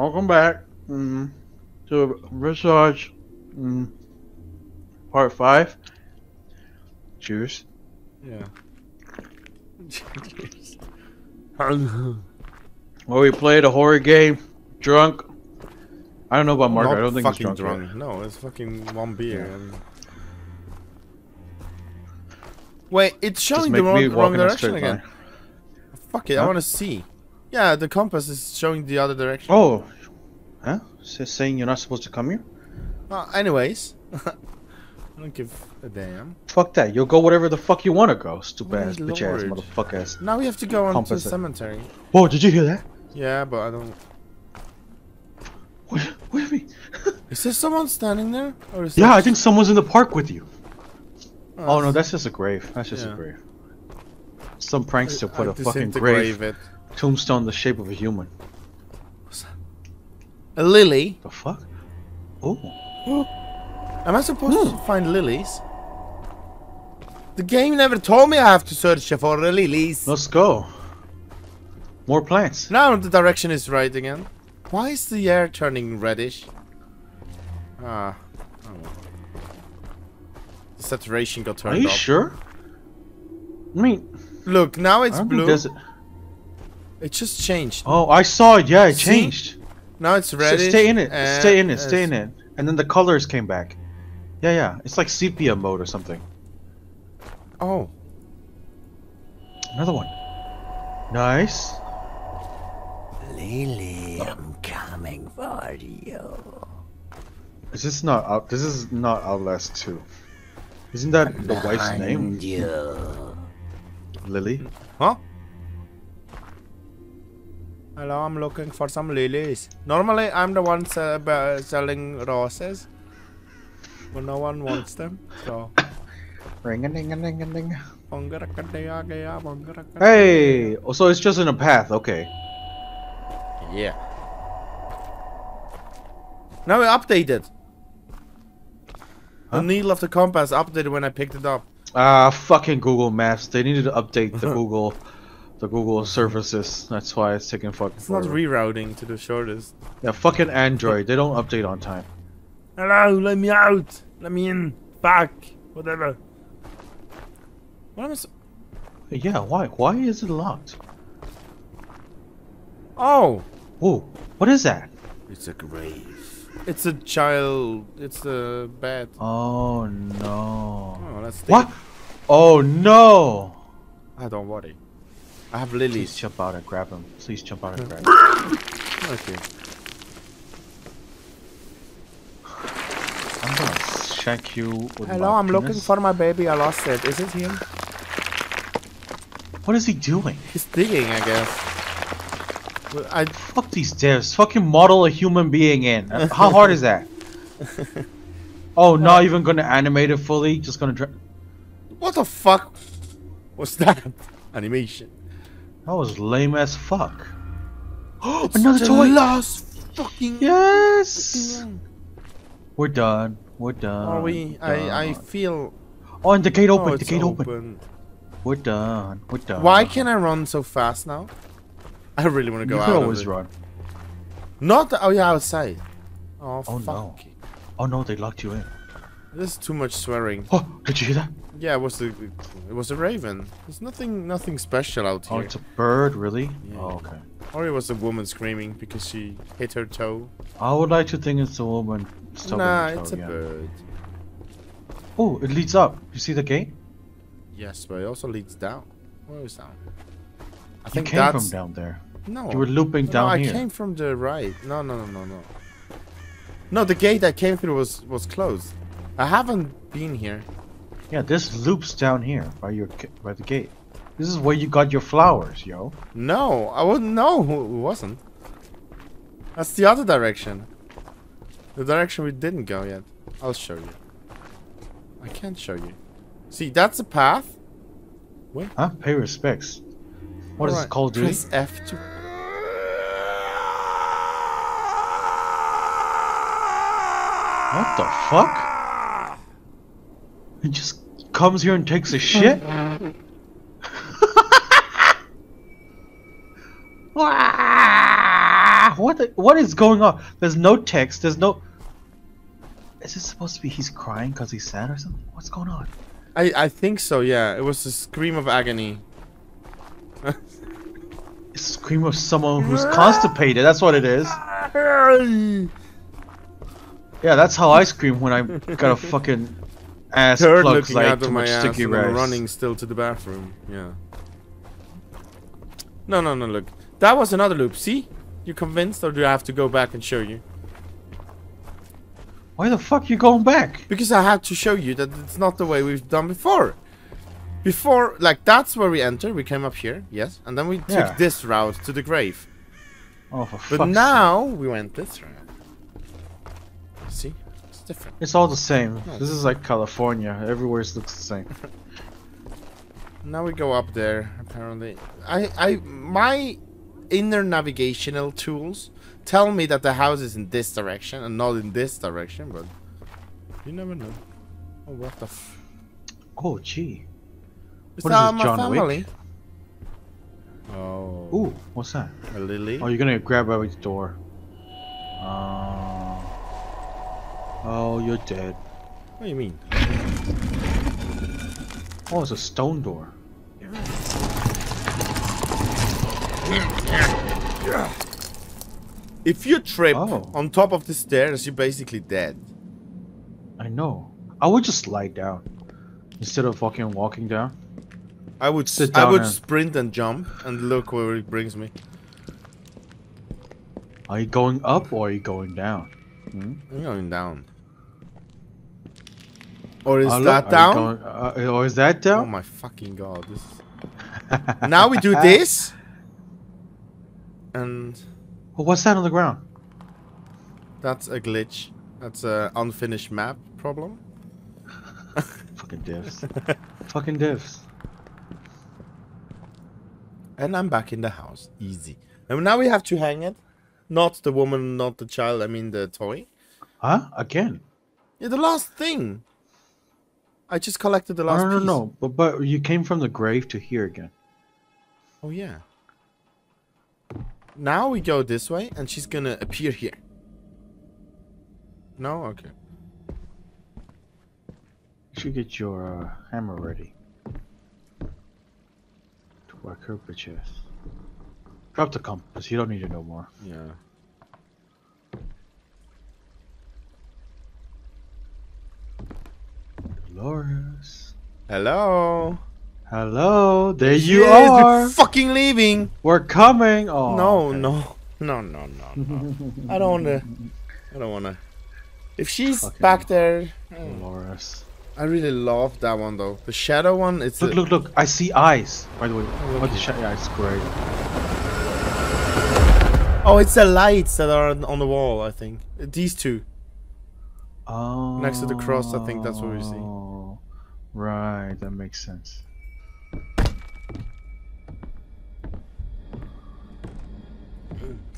welcome back mm, to Research mm, Part 5. Cheers. Yeah. Where we played a horror game, drunk. I don't know about Mark, I don't think he's drunk. yet. No, it's fucking one beer. Yeah. and- Wait, it's showing the wrong, wrong direction again. line. Fuck it, I want to see. Yeah, the compass is showing the other direction. Oh, huh? Says saying you're not supposed to come here? Uh, anyways, I don't give a damn. Fuck that. You'll go whatever the fuck you want to go, stupid ass, bitch ass, motherfucker ass. Now we have to go on to the cemetery. Whoa, did you hear that? Yeah, but I don't. What, what do you mean? Is there someone standing there? Or is yeah, that- I think someone's in the park with you. Oh no, that's- just a grave. That's just Yeah. a grave. Some prankster put I a fucking grave It. tombstone the shape of a human. A lily. The fuck? Oh, Am I supposed Hmm. to find lilies? The game never told me I have to search for the lilies. let's go. More plants. Now the direction is right again. Why is the air turning reddish? Ah. oh. The saturation got turned. Are you up. sure? I mean, Look, now it's blue. a- It just changed. Oh, I saw it. Yeah, it See? changed. Now it's So stay in it. Stay in it. Stay in it. And then the colors came back. Yeah, yeah. It's like sepia mode or something. Oh. Another one. Nice. Lily, I'm coming for you. Is this not out? This is not Outlast 2. Isn't that the wife's name? Behind you. Lily? Huh? Hello, I'm looking for some lilies. Normally, I'm the one se- selling roses. But no one wants them, so... Ring a ding a ding a ding. Hey! Hey! Oh, so it's just in a path. Okay. Yeah. Now we updated. Huh? The needle of the compass updated when I picked it up. Ah, fucking Google Maps. They needed to update the Google, the Google services. That's why it's taking fucking. It's not rerouting to the shortest. Yeah, fucking Android. They don't update on time. Hello, let me out. Let me in. Back. Whatever. What am I? s Yeah, why? Why is it locked? oh, Whoa, what is that? It's a grave. it's a child. It's a bed. Oh no. Oh, let's. What? Oh no! I don't worry. I have Please lilies. jump out and grab him. Please jump out and grab him. Okay. I'm gonna shank you with Hello, I'm looking for my baby. I lost it. Is it him? What is he doing? He's digging, I guess. Well, I Fuck these devs. Fucking model a human being in. Uh, How hard is that? Oh, not even gonna animate it fully. Just gonna. What the fuck was that? Animation. That was lame as fuck. Oh, Another toy. last fucking. Yes. fucking We're done. We're done. Are we? I I feel. Oh, and the gate open. oh, the gate open. open. We're done. We're done. Why can I run so fast now? I really want to You go out. of always it. run. Not. Oh yeah, outside. Oh, Oh, fuck. no. Oh no, they locked you in. This is too much swearing. Oh, did you hear that? Yeah, it was the it was a raven. There's nothing nothing special out oh, here. Oh, it's a bird, really? Yeah. Oh, okay. Or it was a woman screaming because she hit her toe. I would like to think it's a woman. nah, toe, it's a yeah. bird. Oh, it leads up. You see the gate? Yes, but it also leads down. Where is down? I You think came that's from down there. no. You were looping no, down I here. came from the right. No, no, no, no, no. No, the gate I came through was was closed. I haven't been here. Yeah, this loops down here by your by the gate. This is where you got your flowers, yo. No, I wouldn't know who it wasn't. That's the other direction. The direction we didn't go yet. I'll show you. I can't show you. See, that's a path. What? Huh? Pay respects. What is Alright, it called, dude? Press F to. What the fuck? He just comes here and takes a mm-hmm. shit? What the, what is going on? There's no text. There's no. Is this supposed to be he's crying because he's sad or something? What's going on? I I think so. Yeah, it was a scream of agony. A scream of someone who's constipated. That's what it is. Yeah, that's how I scream when I got a fucking ass Turd plug 'cause looking like, out of my ass and I'm rice. running still to the bathroom. Yeah. No, no, no. Look, that was another loop. See? You convinced, or do I have to go back and show you? Why the fuck you going back? Because I had to show you that it's not the way we've done before. Before, like, that's where we entered. We came up here, yes. And then we took this route to the grave. Oh, for But fuck's now, we went this route. See? It's different. It's all the same. This is like California. Everywhere looks the same. Now we go up there, apparently. I, I, my inner navigational tools tell me that the house is in this direction and not in this direction, but you never know. Oh, what the f... Oh, gee. Is What is that this, my John Wick? Oh. Ooh, what's that? A lily? Oh, you're gonna grab out the door. Uh, oh, you're dead. What do you mean? Oh, it's a stone door. If you trip Oh. on top of the stairs, you're basically dead. I know. I would just lie down instead of fucking walking down. I would Sit I would and- sprint and jump and look where it brings me. Are you going up or are you going down? Hmm? I'm going down. Or is look, that down? going- uh, or is that down? Oh my fucking god! This. Is... now we do this, and Well, what's that on the ground? that's a glitch. That's a unfinished map problem. Fucking divs. Fucking divs. And I'm back in the house. Easy. And now we have to hang it. Not the woman, not the child. I mean the toy. Huh? Again? Yeah, the last thing. I just collected the last no, no, piece. no. But, but you came from the grave to here again. Oh yeah. Now we go this way, and she's gonna appear here. No, okay. You should get your uh, hammer ready. To work her bitches. Drop the compass. You don't need to know more. Yeah. Dolores. Hello. Hello. There you Yes, we're are. fucking leaving. We're coming. Oh. no, no, no, no, no, no. I don't wanna. I don't wanna. If she's Fucking back there, hmm. Dolores. I really love that one though. The shadow one, it's Look, look, look. I see eyes. By the way. Oh, look What the? Yeah, it's great. Oh, it's the lights that are on the wall. I think these two. Oh. Next to the cross, I think that's what we see. Oh, right. That makes sense.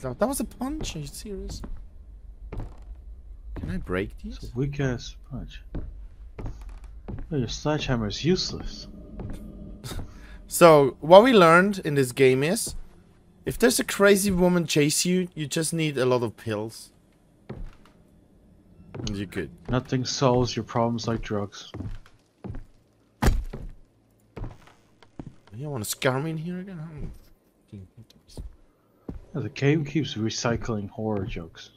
That, was a punch. Are you serious? Can I break these? It's a weak ass punch. Oh, your sledgehammer is useless. So, what we learned in this game is if there's a crazy woman chase you, you just need a lot of pills. And you're good. Nothing solves your problems like drugs. You want to scare me in here again? Yeah, the game keeps recycling horror jokes.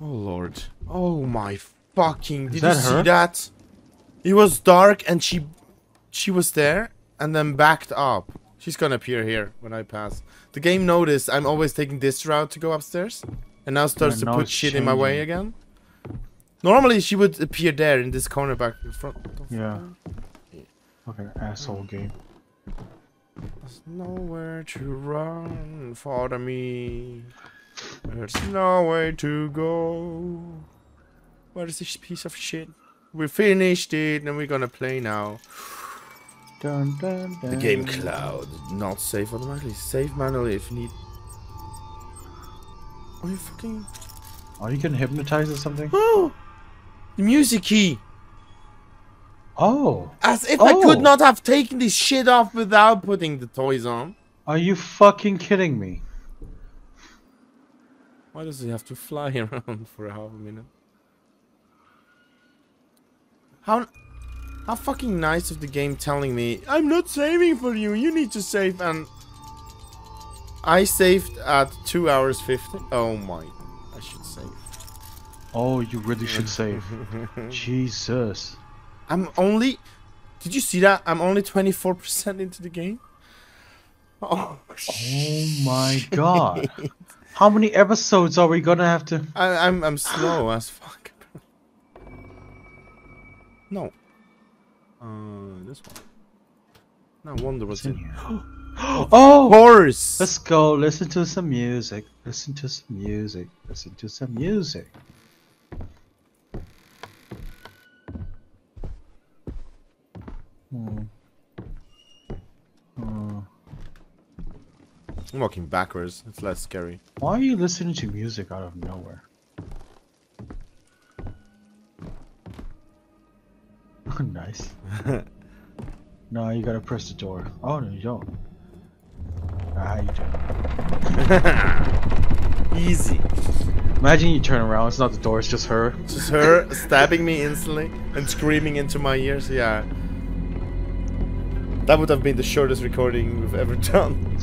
Oh lord. Oh my fucking. Did you that see that? It was dark and she she was there and then backed up. She's gonna appear here when I pass. The game noticed I'm always taking this route to go upstairs. And now starts to put shit in my way again. Normally she would appear there in this corner back in front. Yeah. fuck? Fucking asshole game. There's nowhere to run for me. There's nowhere to go. Where is this piece of shit? We finished it and we're gonna play now. Dun, dun, dun. The game cloud. Not save automatically. Save manually if need. Are you fucking. Are you getting hypnotized or something? Oh! The music key! Oh! As if I could Oh. not have taken this shit off without putting the toys on. Are you fucking kidding me? Why does he have to fly around for a half a minute? How how fucking nice of the game telling me I'm not saving for you. You need to save and I saved at 2 hours 50. Oh my. I should save. Oh, you really should save. Jesus. I'm only Did you see that? I'm only 24% into the game. Oh, Oh my god. How many episodes are we gonna have to? I, I'm I'm slow as fuck. No. Uh, this one. No wonder what's in here. Oh! Horse. Let's go listen to some music. Listen to some music. Listen to some music. Hmm. Hmm. I'm walking backwards. It's less scary. Why are you listening to music out of nowhere? nice. no, you gotta press the door. Oh no, you don't. Ah, you do. Easy. Imagine you turn around, it's not the door, it's just her. Just her stabbing me instantly and screaming into my ears. Yeah. That would have been the shortest recording we've ever done.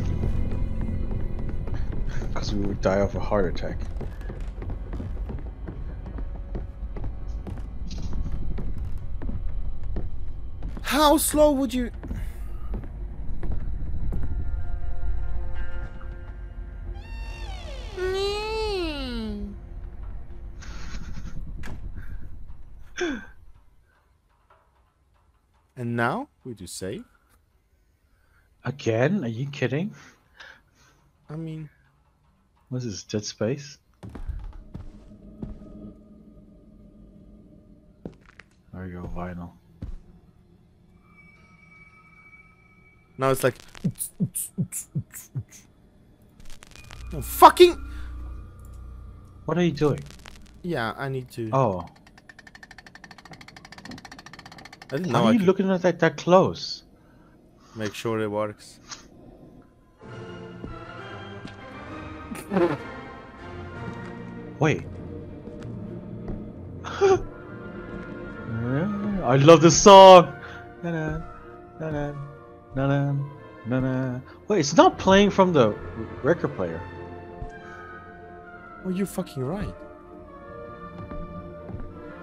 Because we would die of a heart attack. How slow would you? And now we do save. Again? Are you kidding? I mean, What is this, Dead Space? There you go, vinyl. Now it's like. No, fucking. What are you doing? Yeah, I need to. Oh, I didn't how know are I you could looking at that that close? make sure it works. Wait. I love this song. Na-na, na-na, na-na, na-na. Wait, it's not playing from the record player. Oh, you're fucking right.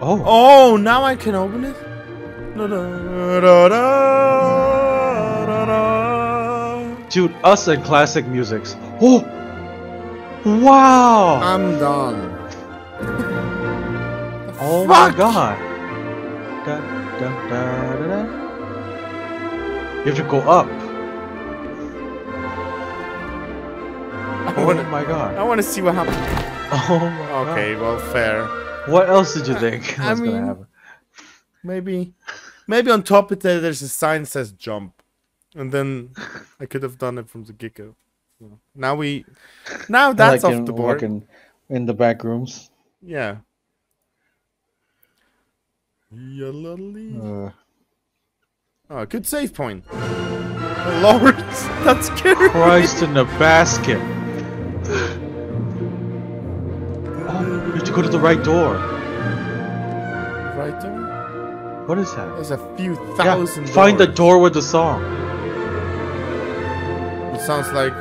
Oh, Oh, now I can open it. Da, da, da, da, da, da. dude, us and classic musics. Oh, wow. I'm done. oh my god. Da, da, da, da, da. You have to go up. I Oh wanna, my god. I wanna see what happens. Oh my god. Okay, well, fair. What else did you think I was mean- gonna happen? Maybe, maybe on top of that, there's a sign that says jump, and then I could have done it from the get go. Now we, now that's like off in, the board. like in, in the back rooms. Yeah. Yalali. Uh, Oh, good save point. Lord, that's scary. Christ in the basket. Oh, you have to go to the right door. Right door? What is that? There's a few thousand Yeah, thousand. find the door with the song. It sounds like.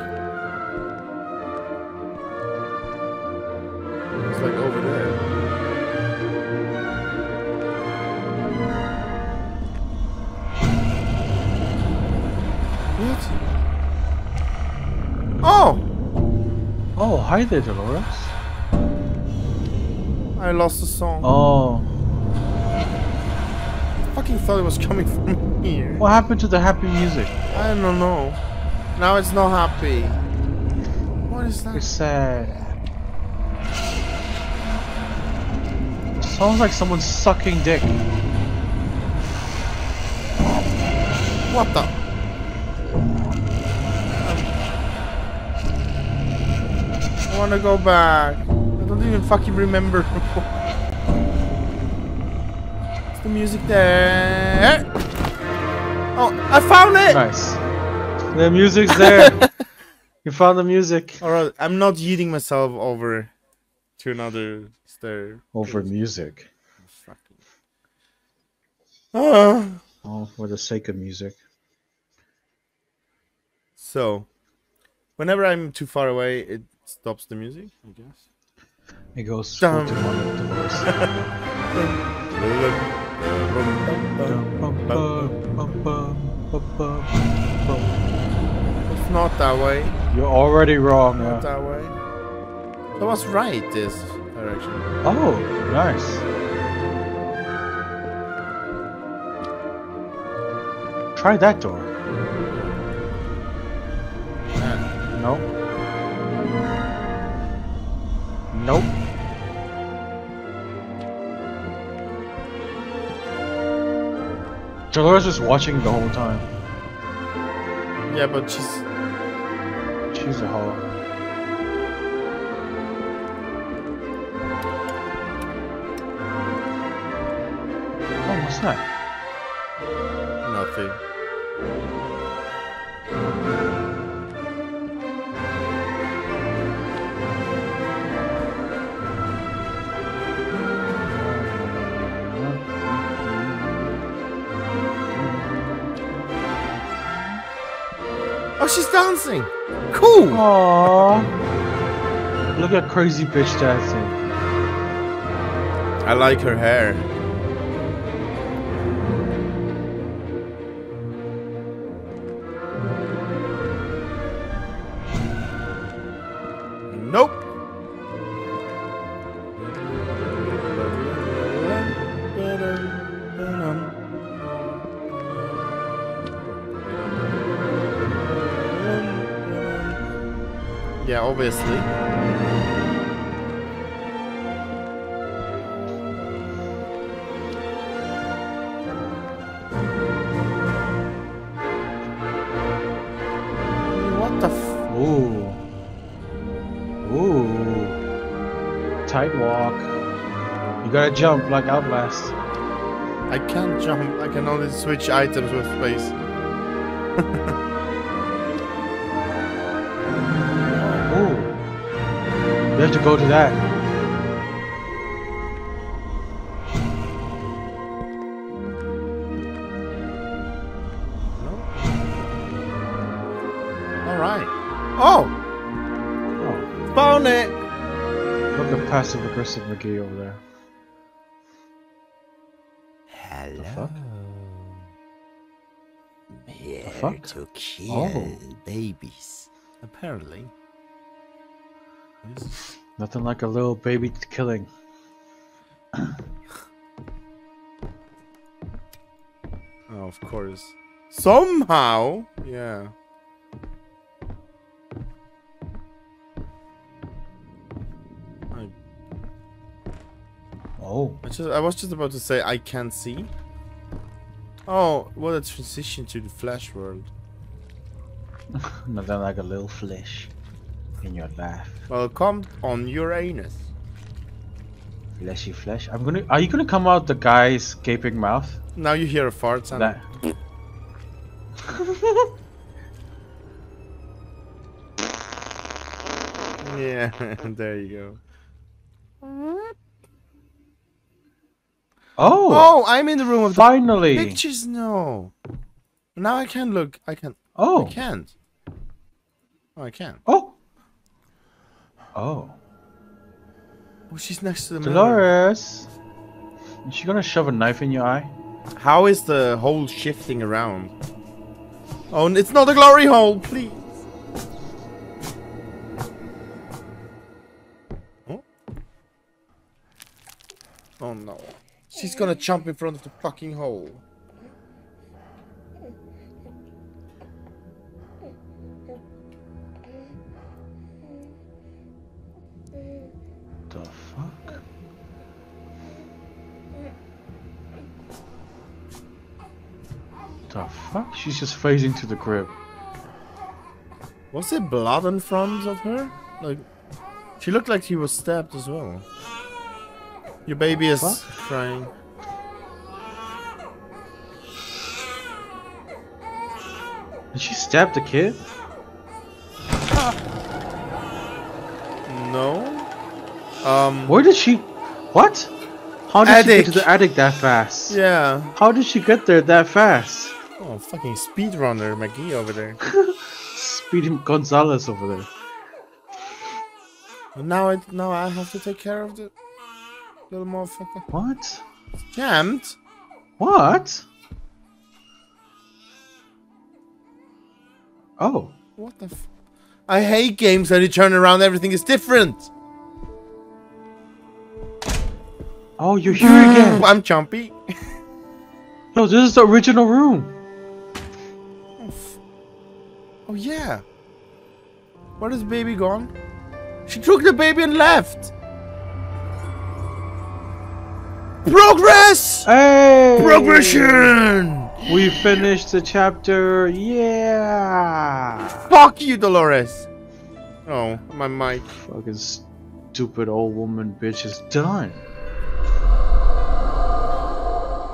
Hi there, Dolores. I lost the song. Oh, I fucking thought it was coming from here. what happened to the happy music? I don't know. Now it's not happy. What is that? It's sad. Sounds like someone sucking dick. What the? I wanna go back. I don't even fucking remember. Is the music there? Oh, I found it! Nice. The music's there. you found the music. Alright, I'm not yeeting myself over to another stair. Over music. Ah. Oh, for the sake of music. So, whenever I'm too far away, it stops the music. I guess. It goes Dum. to one of the worst. It's not that way. You're already wrong. Not Yeah. that way. I was right this direction. Oh, nice. Try that door. Yeah. Nope. Dolores is watching the whole time. Yeah, but she's She's a hoe. Oh, what's that? nothing. Oh, she's dancing. Cool. Aww. Look at crazy bitch dancing. I like her hair. Obviously. What the f- Ooh. Ooh. Tight walk. You gotta jump like Outlast. I can't jump. I can only switch items with space. have to go to that. Alright. Oh! Oh, Found it! look at passive aggressive McGee over there. Hello. fuck? I'm here fuck? to kill Oh. babies. Apparently. Nothing like a little baby killing. Oh, of course. Somehow! Yeah. I, Oh. I, just, I was just about to say I can't see. Oh, what a transition to the Flash world. Nothing like a little flesh in your life. Welcome on Uranus. Fleshy flesh. I'm gonna. Are you gonna come out the guy's gaping mouth? Now you hear a fart sound. That. Yeah, there you go. Oh. Oh, I'm in the room of the finally. pictures. No. Now I can look. I can. Oh. I can't. Oh, I can't. Oh. Oh. Oh, she's next to the mirror. Dolores. Is she gonna shove a knife in your eye? How is the hole shifting around? Oh, it's not a glory hole, please. Oh. Oh no. She's gonna jump in front of the fucking hole. The fuck? She's just phasing to the crib. Was there blood in front of her? Like, she looked like she was stabbed as well. Your baby is What? crying. Did she stab the kid? No. Um. Where did she? What? How did she get to the attic that fast? Yeah. How did she get there that fast? Oh, fucking speedrunner McGee over there. Speedy Gonzalez over there. And now I now I have to take care of the little motherfucker. What? Jammed. What? Oh. What the? F- I hate games that you turn around. Everything is different. Oh, you're here again. I'm Chompy. No, this is the original room. Oh, yeah. Where is baby gone? She took the baby and left. Progress. Hey! Progression. We finished the chapter. Yeah. Fuck you, Dolores. Oh, my mic. Fucking stupid old woman bitch is done.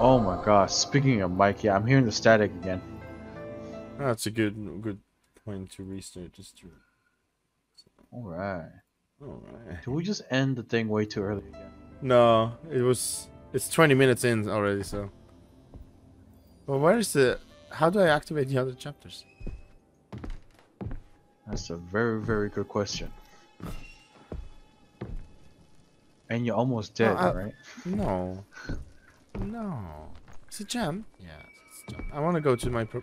Oh my god. Speaking of Mike, yeah, I'm hearing the static again. That's a good good point to restart this stream. Alright. Alright. Did we just end the thing way too early again? No, it was. It's 20 minutes in already, so. Well, where is the. How do I activate the other chapters? That's a very, very good question. And you're almost dead, I- right? No. No. It's a jam? Yeah, it's jam. I want to go to my. Pro-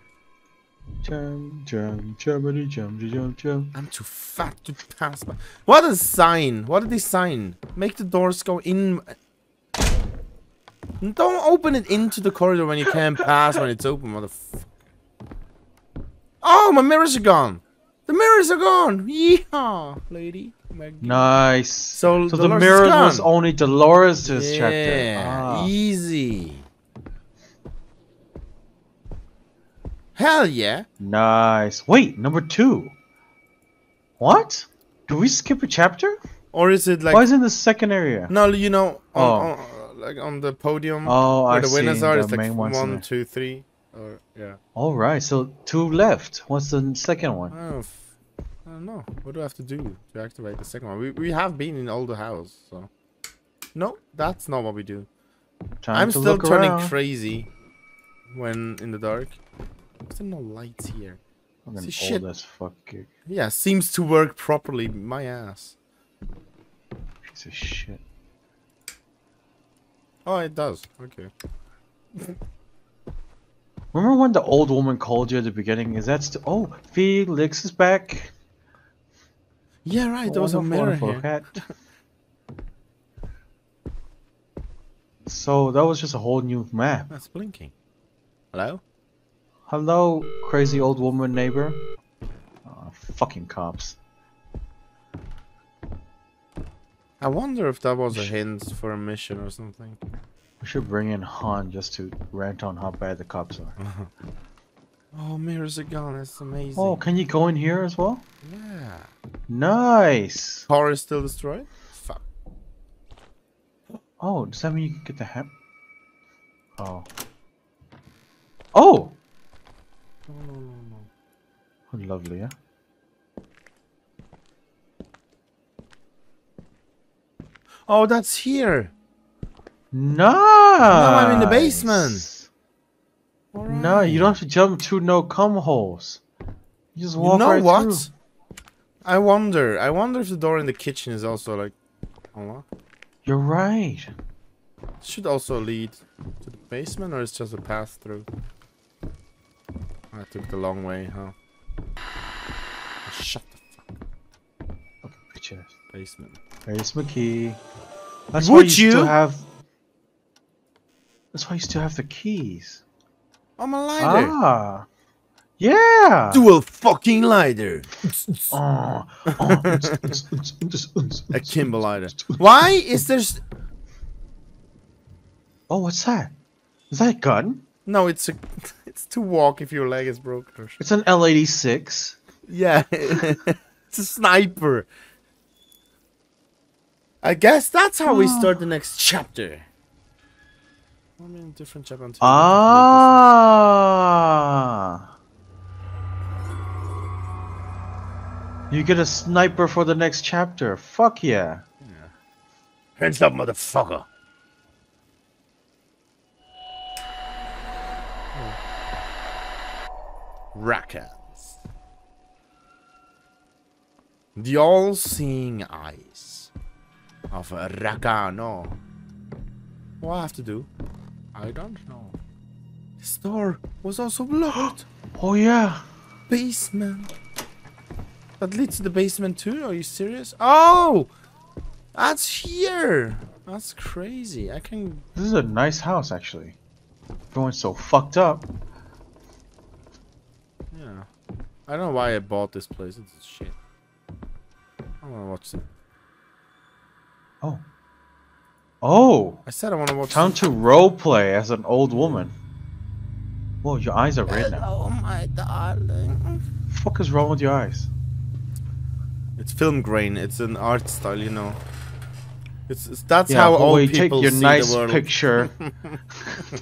Jump, jump, jumpity, jump, jump, jump. I'm too fat to pass by. What a sign! What did they sign? Make the doors go in. Don't open it into the corridor when you can't pass when it's open, motherfucker. Oh, my mirrors are gone. The mirrors are gone. Yeehaw, lady. Maggie. Nice. So, So the Dolores mirror was only Dolores this yeah, chapter. Ah. easy. Hell yeah. Nice. Wait, number two. What? Do we skip a chapter? Or is it like Why is it in the second area? no? You know, on, Oh. on- uh, like on the podium Oh, where I the see. winners are. the It's like main ones in there. two. Or yeah. All right, so two left. What's the second one? Oh, I don't know. What do I have to do to activate the second one? We we have been in older house, so. No, that's not what we do. Time I'm still turning around. crazy when in the dark. There's still no lights here. Fucking See, shit. old as fuck gig. Yeah, seems to work properly. My ass. Piece of shit. Oh, it does. Okay. Remember when the old woman called you at the beginning? Is that still? Oh, Felix is back. Yeah, right. There was a mirror here. cat. So that was just a whole new map. That's blinking. Hello? Hello, crazy old woman neighbor. Aw, fucking cops. I wonder if that was a hint for a mission or something. We should bring in Han just to rant on how bad the cops are. Oh, mirrors are gone. That's amazing. Oh, can you go in here as well? yeah. Nice. Car is still destroyed? Fuck. Oh, does that mean you can get the ham? Oh. Oh! No, no, no, no. Oh, lovely, yeah. Oh, that's here. Nice. I'm in the basement. No, you don't have to jump through no cum holes. You just walk You know right what? through. I wonder. I wonder if the door in the kitchen is also like unlocked. You're right. It Should also lead to the basement, or it's just a path through. I took the long way, huh? Shut the fuck Okay, bitch ass. basement. There's key. That's why you, you? still have. That's why you still have the keys. I'm a lighter. Ah. Yeah. Dual fucking lighter. Oh, oh. A Kimble lighter. Why is there? oh, what's that? Is that a gun? No, it's a. It's to walk if your leg is broken. It's an L86. yeah, it's a sniper. I guess that's how we start the next chapter. I'm in a different chapter. until Ah. You get a sniper for the next chapter. Fuck yeah. Hands up, motherfucker. Rackers. The all-seeing eyes of Rakano. What I have to do? I don't know. This door was also blocked. Oh yeah. basement. That leads to the basement too? Are you serious? Oh! That's here! That's crazy. I can... This is a nice house actually. Everyone's so fucked up. Yeah. I don't know why I bought this place. It's shit. I wanna watch it. Oh. Oh. I said I wanna watch Time to roleplay as an old woman. Whoa, your eyes are red now. Oh my darling. fuck is wrong with your eyes? It's film grain. It's an art style, you know. It's, it's that's Yeah, how but old when you take people your see nice the world. picture.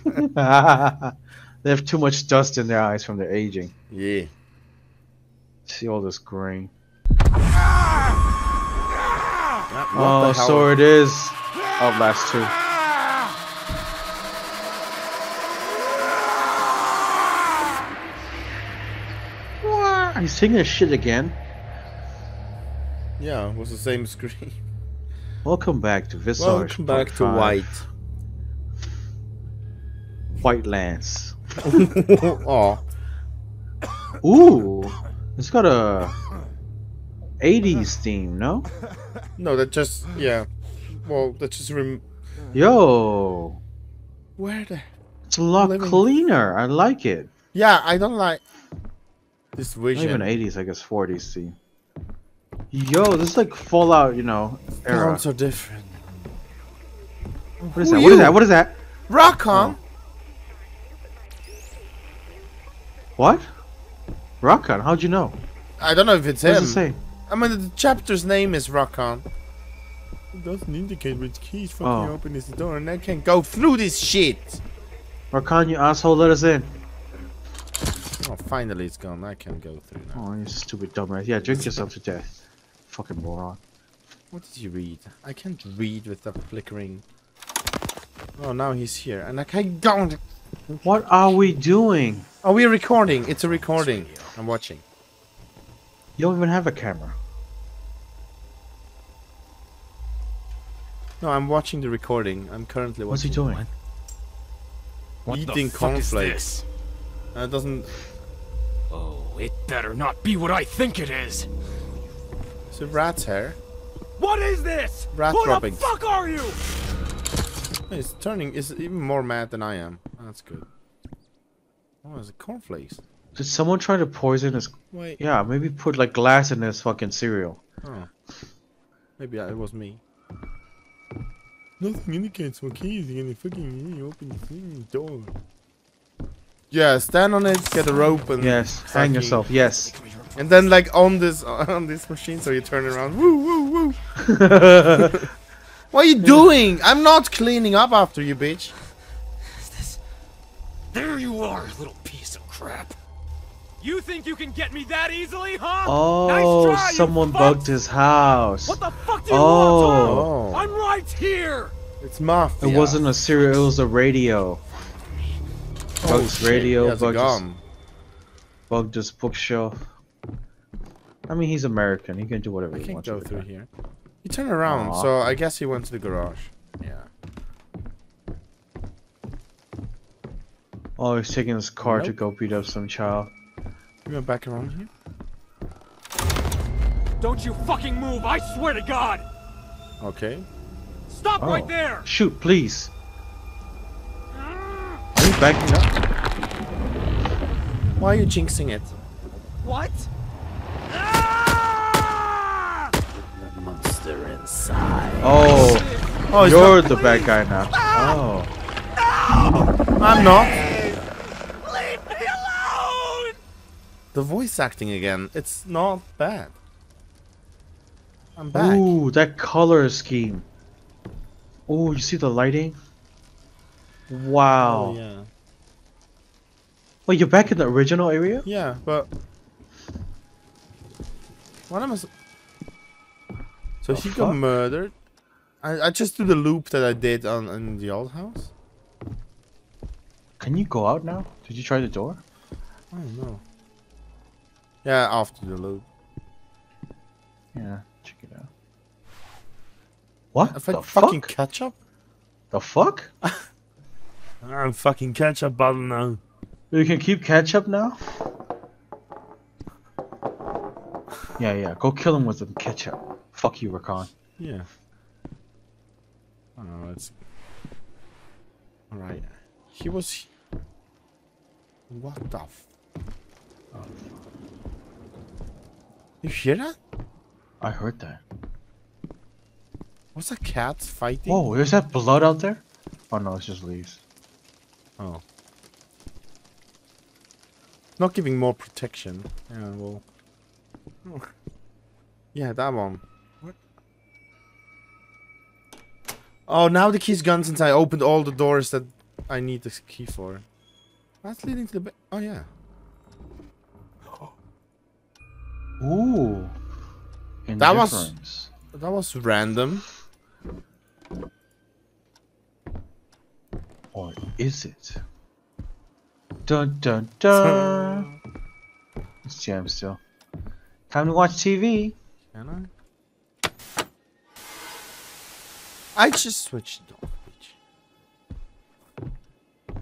they have too much dust in their eyes from their aging. Yeah. See all this green. Oh, so it is oh, Outlast 2. What? He's singing this shit again. Yeah, it was the same screen. Welcome back to Visage. Welcome back to. White. White Lance. oh, Ooh, it's got a 80s uh-huh. theme, no? no, that just yeah. Well, that just rem. Yo, Where the? it's a lot Living- cleaner. I like it. Yeah, I don't like this vision. Not even 80s, I guess 40s theme. Yo, this is like Fallout, you know, era. Sounds so different. What is Who that? What is that? What is that? Rock on. Oh. What? Rockon, how'd you know? I don't know if it's What him. does it say? I mean, the chapter's name is Rock on. It doesn't indicate which keys fucking Oh. open this door, and I can't go through this shit. Rockon, you asshole, let us in. Oh, finally it's gone. I can go through now. Oh, you stupid dumbass. Yeah, drink yourself to death. Fucking moron. What did you read? I can't read with the flickering. Oh, now he's here, and I can't go. What are we doing? Oh, we're recording. It's a recording. I'm watching. You don't even have a camera. No, I'm watching the recording. I'm currently watching. What's he doing? What Eating the fuck is cornflakes. this? Uh, doesn't. Oh, it better not be what I think it is. It's a rat's hair. What is this? Rat Who droppings. the fuck are you? He's turning. Is even more mad than I am. That's good. Oh, is it cornflakes? Did someone try to poison his... Wait. Yeah, maybe put like glass in his fucking cereal. Oh. Maybe it was me. Nothing indicates what key is gonna fucking open the fucking door. Yeah, stand on it, get a rope, and Yes, hang keying. yourself, yes. And then like on this on this machine, so you turn around. Woo woo woo. What are you doing? I'm not cleaning up after you, bitch. This... There you are, little piece of crap. You think you can get me that easily, huh? Oh, nice try, someone fuck. bugged his house. What the fuck do you Oh. want, Oh. Tom? I'm right here. It's mafia. It wasn't a cereal, it was a radio. Oh, Bugged shit, radio, he has a bugged his, gun. bugged his bookshelf. I mean, he's American. He can do whatever I he can't wants. go through that. here. He turned around, Aw. so I guess he went to the garage. Yeah. Oh, he's taking his car to go beat up some child. You went back around here? Don't you fucking move, I swear to God. Okay. Stop Oh. right there. Shoot, please. Are you backing up? Why are you jinxing it? What? Ah! The monster inside. Oh, Oh, you're the bad guy now. Oh. not, I'm not. Leave me alone! The voice acting again. It's not bad. I'm back. Ooh, that color scheme. Ooh, you see the lighting? Wow. Oh, yeah. Wait, you're back in the original area? Yeah, but what am I? So The he got murdered. I, I just do the loop that I did on in the old house. Can you go out now? Did you try the door? I don't know. Yeah, after the loop. Yeah, check it out. What I the fucking fuck? ketchup. The fuck? I'm fucking ketchup bottle now. You can keep ketchup now? Yeah, yeah. Go kill him with some ketchup. Fuck you, Rakan. Yeah. Oh, it's alright. He was. What the? F- oh. you hear that? I heard that. Was a cat fighting? Oh, is that blood out there? Oh no, it's just leaves. Oh. Not giving more protection. Yeah, well. Yeah, that one. What? Oh, now the key's gone since I opened all the doors that I need the key for. That's leading to the ba- Oh, yeah. Ooh. That was- That was random. Or is it? Dun dun dun. it's jam still. Time to watch TV. Can I? I just switched it off, bitch.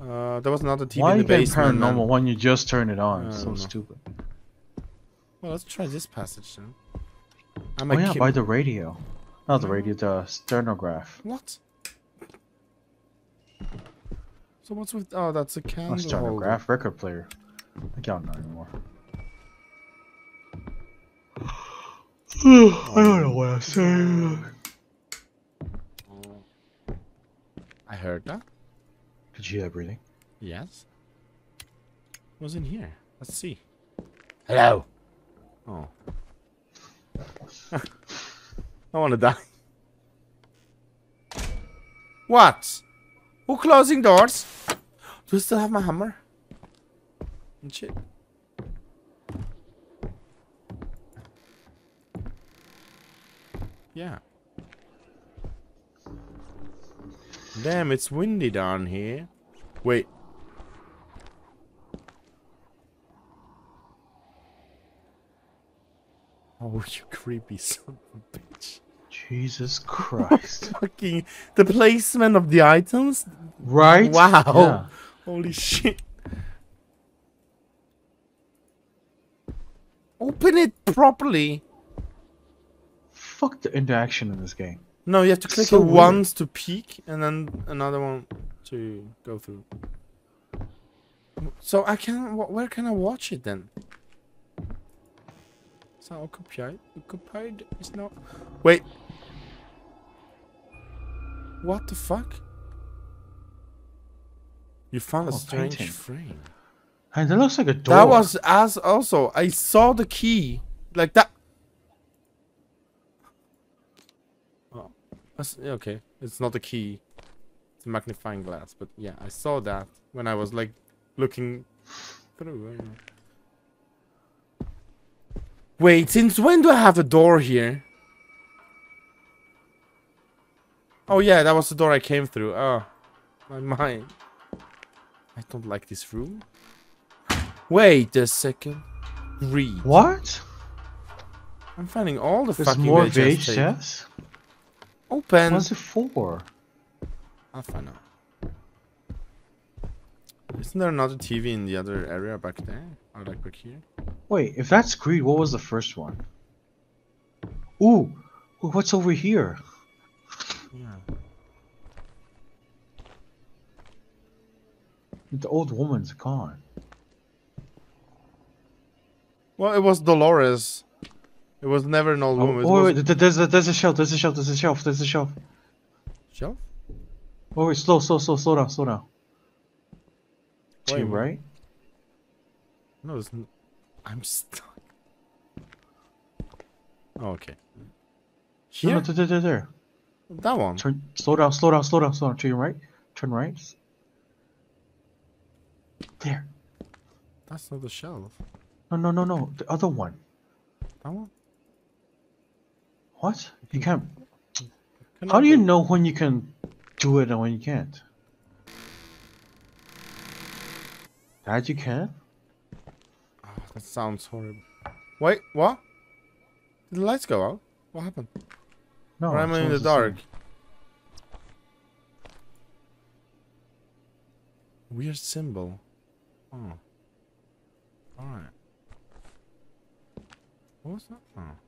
Uh, there was another TV Why in are the you getting basement. paranormal man. when you just turn it on? So know. stupid. Well, let's try this passage then. I Oh might yeah, keep- by the radio. Not the radio, the sternograph. What? So what's with? Oh, that's a candle holder. sternograph, record player. I can't know anymore. I don't know what I'm saying. I heard that. Did you hear breathing? Yes. Was in here? Let's see. Hello. Oh. I want to die. What? Who closing doors? Do I still have my hammer? And shit. Yeah. Damn, it's windy down here. Wait. Oh, you creepy son of a bitch. Jesus Christ. Fucking the placement of the items. right? Wow. Yeah. Holy shit. Open it properly. Fuck the interaction in this game. No, you have to click So it weird. once to peek and then another one to go through. So I can where can I watch it then? It's not occupied. Occupied is not. Wait. What the fuck? You found a Oh, strange painting. frame. And that looks like a door. That was as also I saw the key like that. Oh, that's, okay. It's not a key. It's a magnifying glass, but yeah, I saw that when I was like looking through. I don't know. Wait, since when do I have a door here? Oh yeah, that was the door I came through. Oh, my mind. I don't like this room. Wait a second. Read. What? I'm finding all the There's fucking more. VHS? Open. What's it for? I'll find out. Isn't there another TV in the other area back there? Or like back here? Wait, if that's Greed, what was the first one? Ooh, ooh what's over here? Yeah. The old woman's gone. Well, it was Dolores. It was never an old Oh, woman. It oh, was wait, th- th- there's a, there's a shelf, there's a shelf, there's a shelf, there's a shelf. Shelf? Oh wait, slow, slow, slow, slow down, slow down. To Wait, your right? No, it's n- I'm stuck. Oh, okay. No, Here? no, there, there, there, there. that one. Turn, slow down, slow down, slow down, slow down. To your right. Turn right. There. That's not the shelf. No, no, no, no. The other one. That one? What? You can't. Can How do you know when you can do it and when you can't? That you can? Ah, that sounds horrible. Wait, what? Did the lights go out? What happened? No. or am I in the dark? Weird symbol. Oh. Alright. What was that? Oh.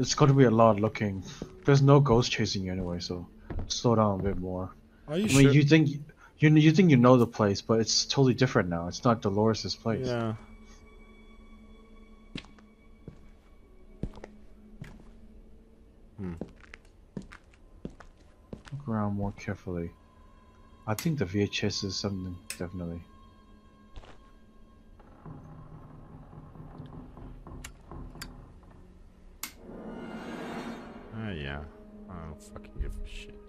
It's going to be a lot looking. There's no ghost chasing you anyway, so slow down a bit more. Are you I sure? mean, you think you you think you know the place, but it's totally different now. It's not Dolores' place. Yeah. Hmm. Look around more carefully. I think the VHS is something definitely. Ah, yeah. I don't fucking give a shit.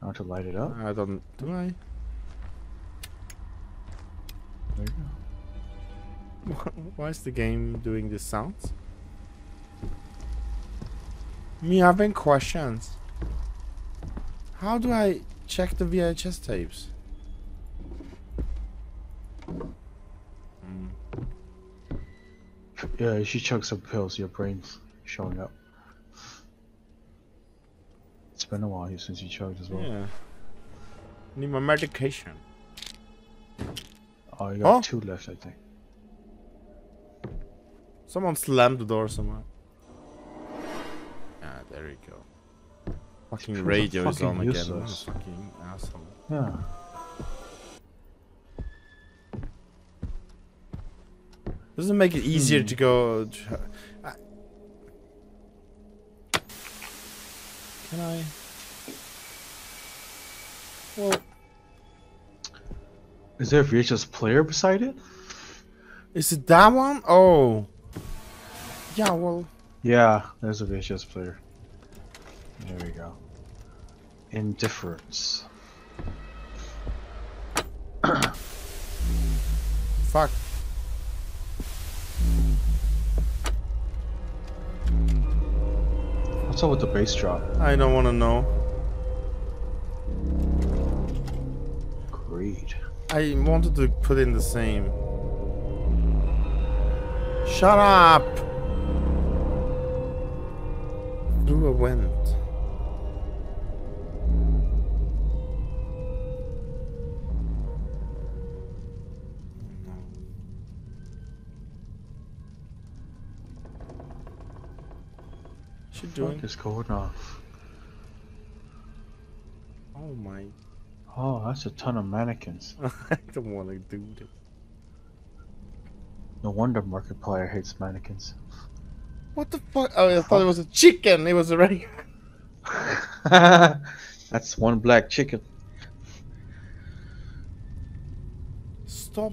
How to light it up? I don't. Do I? There you go. Why is the game doing these sounds? Me having questions. How do I check the VHS tapes? Yeah, she chug some pills. Your brain's showing up. It's been a while since you chugged as well. Yeah. Need my medication. Oh, you got Oh. two left, I think. Someone slammed the door somewhere. Ah, there you go. Fucking radio is on again. Fucking asshole. Yeah. Doesn't make it easier to hmm. go. I- Can I? Well, Is there a VHS player beside it? is it that one? Oh. Yeah, well. Yeah, there's a VHS player. There we go. Indifference. Fuck. What's up with the bass drop? I don't want to know. Great. I wanted to put in the same. Shut up! Through a vent. Doing? Is going on? Oh my! Oh, that's a ton of mannequins. I don't want to do this. No wonder Markiplier hates mannequins. What the fuck? Oh, I thought it was a chicken. It was already. that's one black chicken. Stop.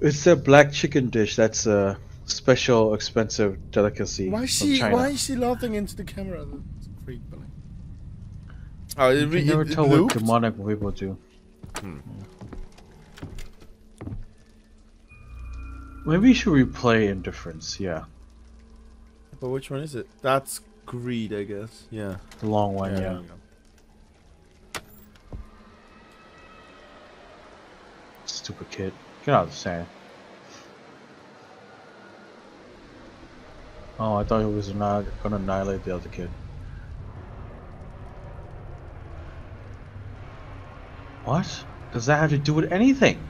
It's a black chicken dish. That's a special, expensive delicacy Why is she? China. Why is she laughing into the camera? That's creepy. Oh, it, You re- can never it, it tell what demonic people do. Hmm. Maybe you should replay Indifference. Yeah, But which one is it? That's greed, I guess. Yeah. the long one. there Yeah. you. Stupid kid. Get out of the sand. Oh, I thought he was not gonna annihilate the other kid. What? Does that have to do with anything?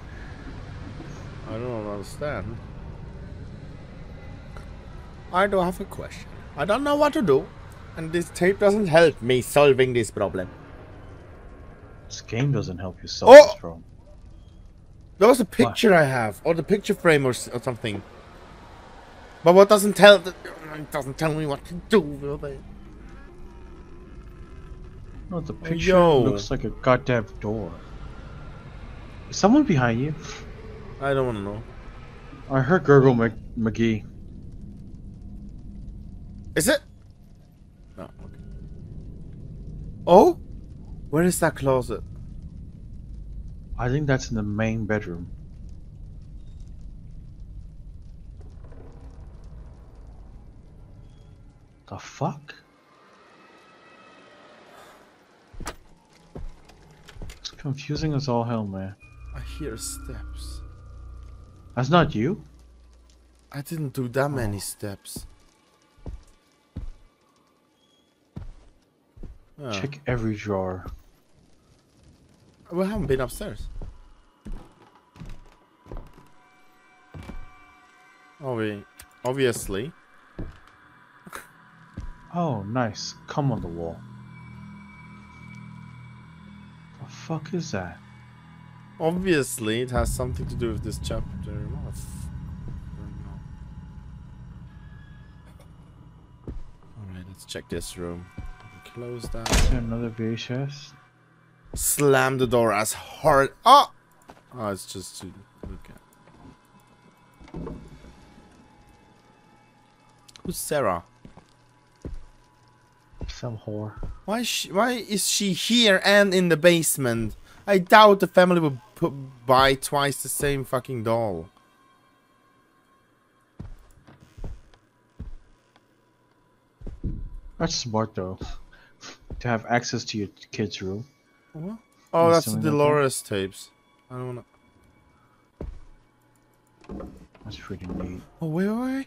I don't understand. I do have a question. I don't know what to do, and this tape doesn't help me solving this problem. This game doesn't help you solve Oh! this problem. There was a picture I have, or the picture frame, or, or something. But what doesn't tell the, it doesn't tell me what to do will they? No, the picture yo. looks like a goddamn door. Is someone behind you? I don't want to know. I heard Gurgle Mc- McGee. Is it? No. Okay. Oh, where is that closet? I think that's in the main bedroom. The fuck? It's confusing as all hell, man. I hear steps. That's not you? I didn't do that many steps. Oh. Check every drawer. We haven't been upstairs. Oh, we obviously. Oh, nice. Come on the wall. The fuck is that? Obviously, it has something to do with this chapter. What the f- don't know. Alright, let's check this room. Close Is that. there another VHS? Slam the door as hard. Oh! Oh, it's just to look at. Who's Sarah? Some whore. Why is she, why is she here and in the basement? I doubt the family would put, buy twice the same fucking doll. That's smart though. to have access to your kid's room. What? Oh, I'm that's the assuming that- Dolores tapes. I don't wanna. That's pretty neat. Oh wait, wait, wait.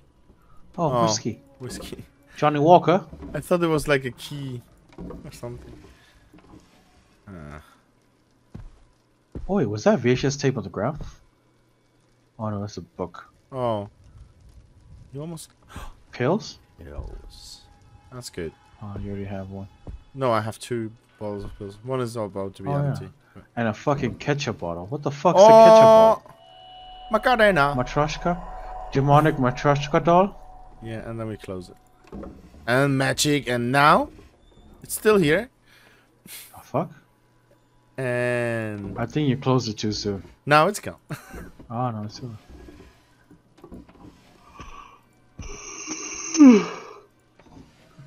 Oh, Oh. whiskey. Whiskey. Johnnie Walker. I thought it was like a key or something. Uh, Oh wait, was that VHS tape on the ground? Oh no, that's a book. oh. You almost. Pills? Pills. That's good. Oh, you already have one. No, I have two bottles of pills. One is about to be Oh, yeah. empty. And a fucking ketchup bottle. What the fuck's a ketchup Oh, bottle? Macarena. Matryoshka? Demonic Matryoshka doll? Yeah, and then we close it. And magic, and now it's still here. The fuck? And I think you closed it too soon. now it's gone. Ah, oh no, it's still.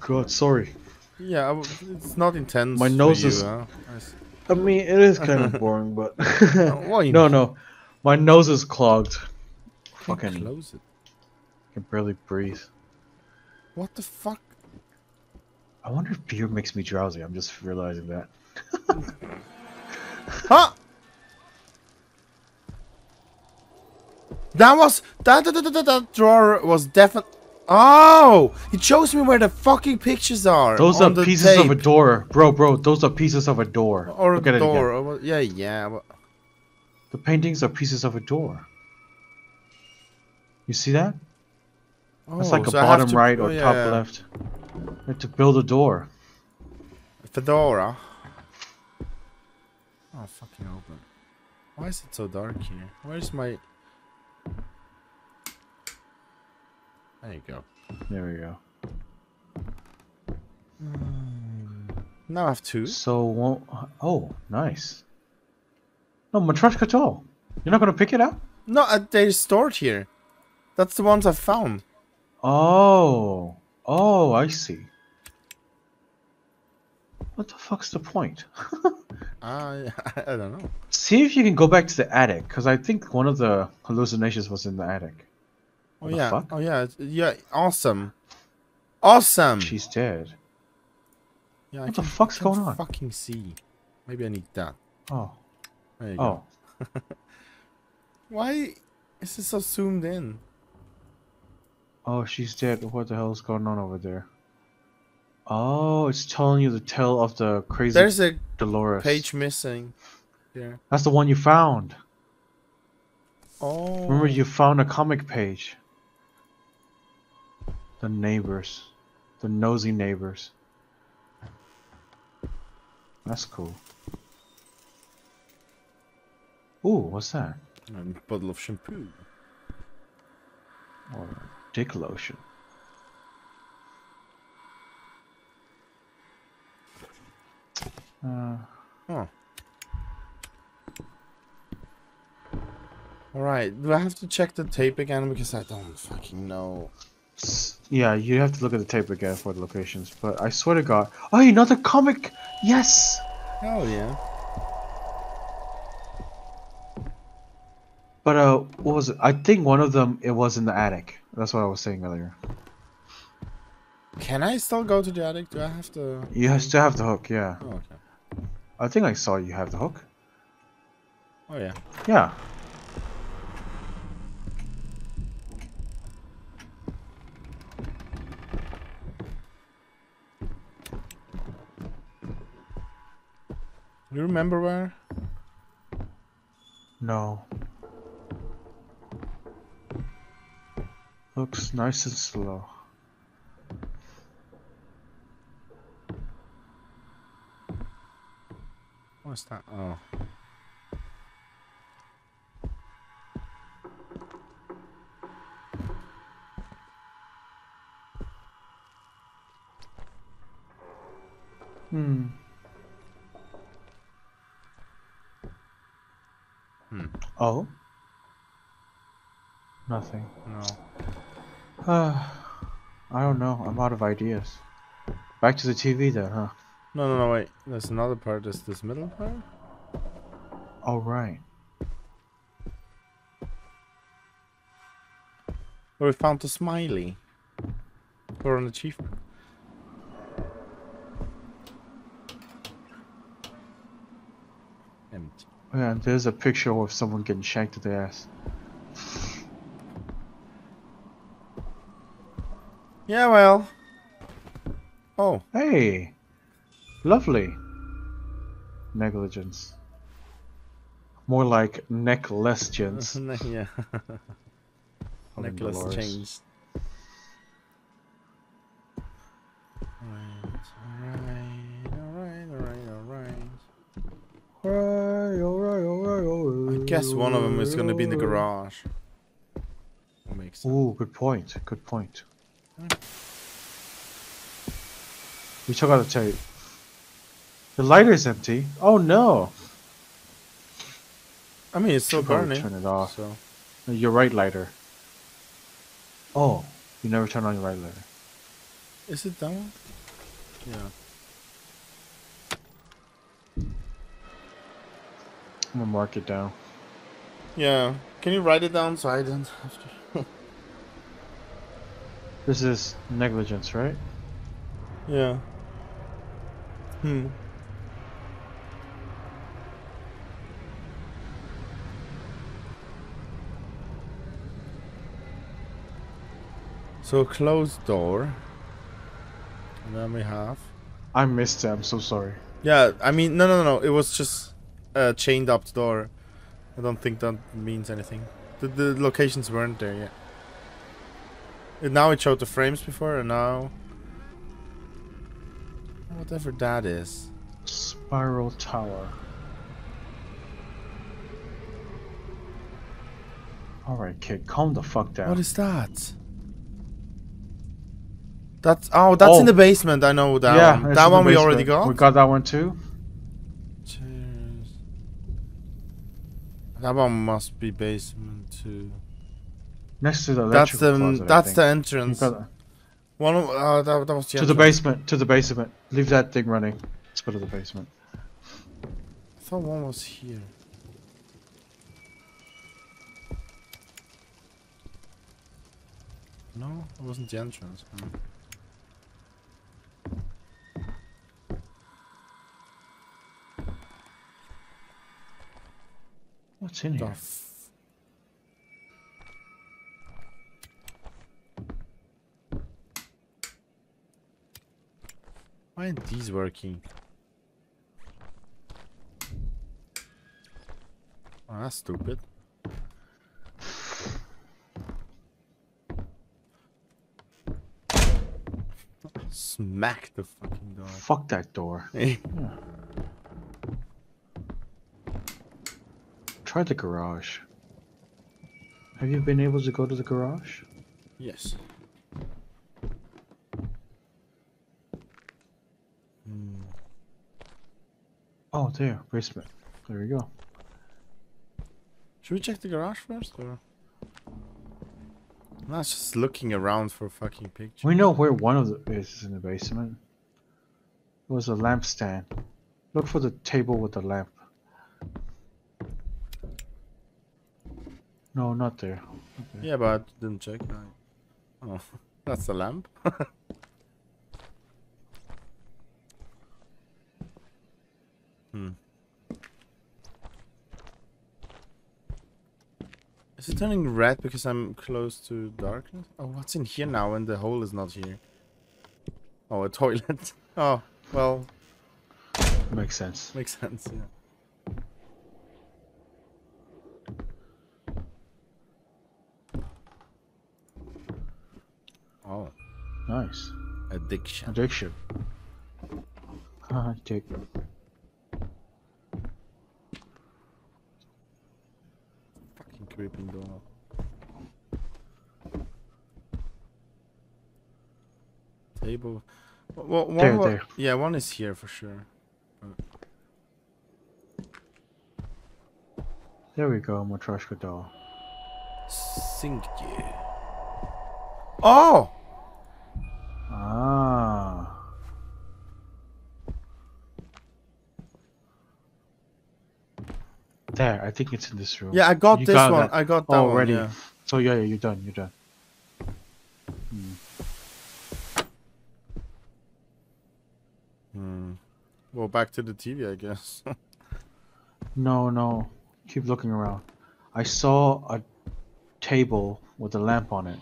God, sorry. yeah, it's not intense. My nose you, is- huh? I I mean, it is kind of boring, but uh, what you no, mean? no, my nose is clogged. Fucking close it. can barely breathe. What the fuck? I wonder if beer makes me drowsy. I'm just realizing that. Huh? That was that that, that, that, that drawer was definitely. Oh, it shows me where the fucking pictures are. Those are pieces of a door, bro, bro. Those are pieces of a door. or Look a at it again. door. or yeah, yeah. but- The paintings are pieces of a door. You see that? It's Oh, like a so have bottom to- right or yeah, top left. You have to build a door. A Fedora. Oh, fucking open. Why is it so dark here? Where's my... There you go. There we go. Now I have two. So, won't, oh, nice. No, Matryoshka doll. You're not gonna pick it up? No, uh, they're stored here. That's the ones I found. Oh, oh, I see. What the fuck's the point? I I don't know. See if you can go back to the attic, because I think one of the hallucinations was in the attic. Oh What the yeah. fuck? Oh yeah. Yeah. Awesome. Awesome. She's dead. yeah, I what the fuck's going on? Fucking see. Maybe I need that. Oh, There you go. oh. Why is it so zoomed in? Oh, she's dead. What the hell is going on over there? Oh, it's telling you the tale of the crazy There's a Dolores. page missing. Yeah. That's the one you found. Oh. Remember, you found a comic page. The neighbors. The nosy neighbors. That's cool. Ooh, what's that? A bottle of shampoo. Or dick lotion. Uh, Oh. Alright, do I have to check the tape again? Because I don't fucking know. yeah, you have to look at the tape again for the locations. But I swear to God. Oh, another comic! Yes! Hell yeah. But uh, what was it? I think one of them it was in the attic. That's what I was saying earlier. Can I still go to the attic? Do I have to? You still have the hook, yeah. Oh, okay. I think I saw you have the hook. Oh yeah. Yeah. Do you remember where? No. Looks nice and slow. What's that? Oh. Hmm. Hmm. Oh? Nothing. No. Uh, I don't know. I'm out of ideas. Back to the TV then, huh? No, no, no, wait. There's another part. There's this middle part? All right. Where we found the smiley. For an achievement. Empty. Yeah, and there's a picture of someone getting shanked to the ass. Yeah, well. Oh. Hey! Lovely. Negligence. More like neckless-gence. yeah. Necklace Dolores. changed. Alright, alright, alright, alright, Alright, alright, alright, alright. I guess one of them is gonna be in the garage. That makes sense. Ooh, good point. Good point. Which I gotta tell you. The lighter's empty. Oh no! I mean, it's still burning. Turn it off. So, Your right lighter. Oh, you never turn on your right lighter. is it that one? Yeah. I'm gonna mark it down. Yeah. Can you write it down so I don't have to? This is negligence, right? Yeah. Hmm. So closed door. And then we have. I missed it. I'm so sorry. Yeah, I mean, no, no, no. No, it was just a chained up door. I don't think that means anything. The, the locations weren't there yet. Now it showed the frames before, and now. Whatever that is. Spiral Tower. Alright, kid, calm the fuck down. What is that? That's oh, that's in Oh. the basement. I know that yeah, one. That one we already got. We got that one too. Cheers. That one must be basement too. Next to the That's the closet, that's the entrance. One of uh, that, that was the To the basement. To the basement. Leave that thing running. Let's go to the basement. I thought one was here. No, it wasn't the entrance. Hmm. What's in The here? Why aren't these working? Oh, that's stupid. Smack the fucking door. Fuck that door. Try the garage. Have you been able to go to the garage? yes. Oh, there, basement. There we go. Should we check the garage first, or? I'm not just looking around for fucking pictures. We know where one of the is in the basement. It was a lamp stand. Look for the table with the lamp. No, not there. Yeah, but I didn't check. I... Oh, that's the lamp. Is it turning red because I'm close to darkness? Oh, what's in here now when the hole is not here? Oh, a toilet. Oh, well, Makes sense. makes sense, yeah. Oh, Nice. addiction. Addiction. Addict. Creeping door. Table. Well, one There, there. Yeah, one is here for sure. There we go, Matryoshka doll. Sink you. Oh! There, I think it's in this room. Yeah, I got You this got one. that I got that already. one. Yeah. So yeah, yeah, you're done. You're done. Hmm. Well, back to the TV, I guess. No, no. Keep looking around. I saw a table with a lamp on it.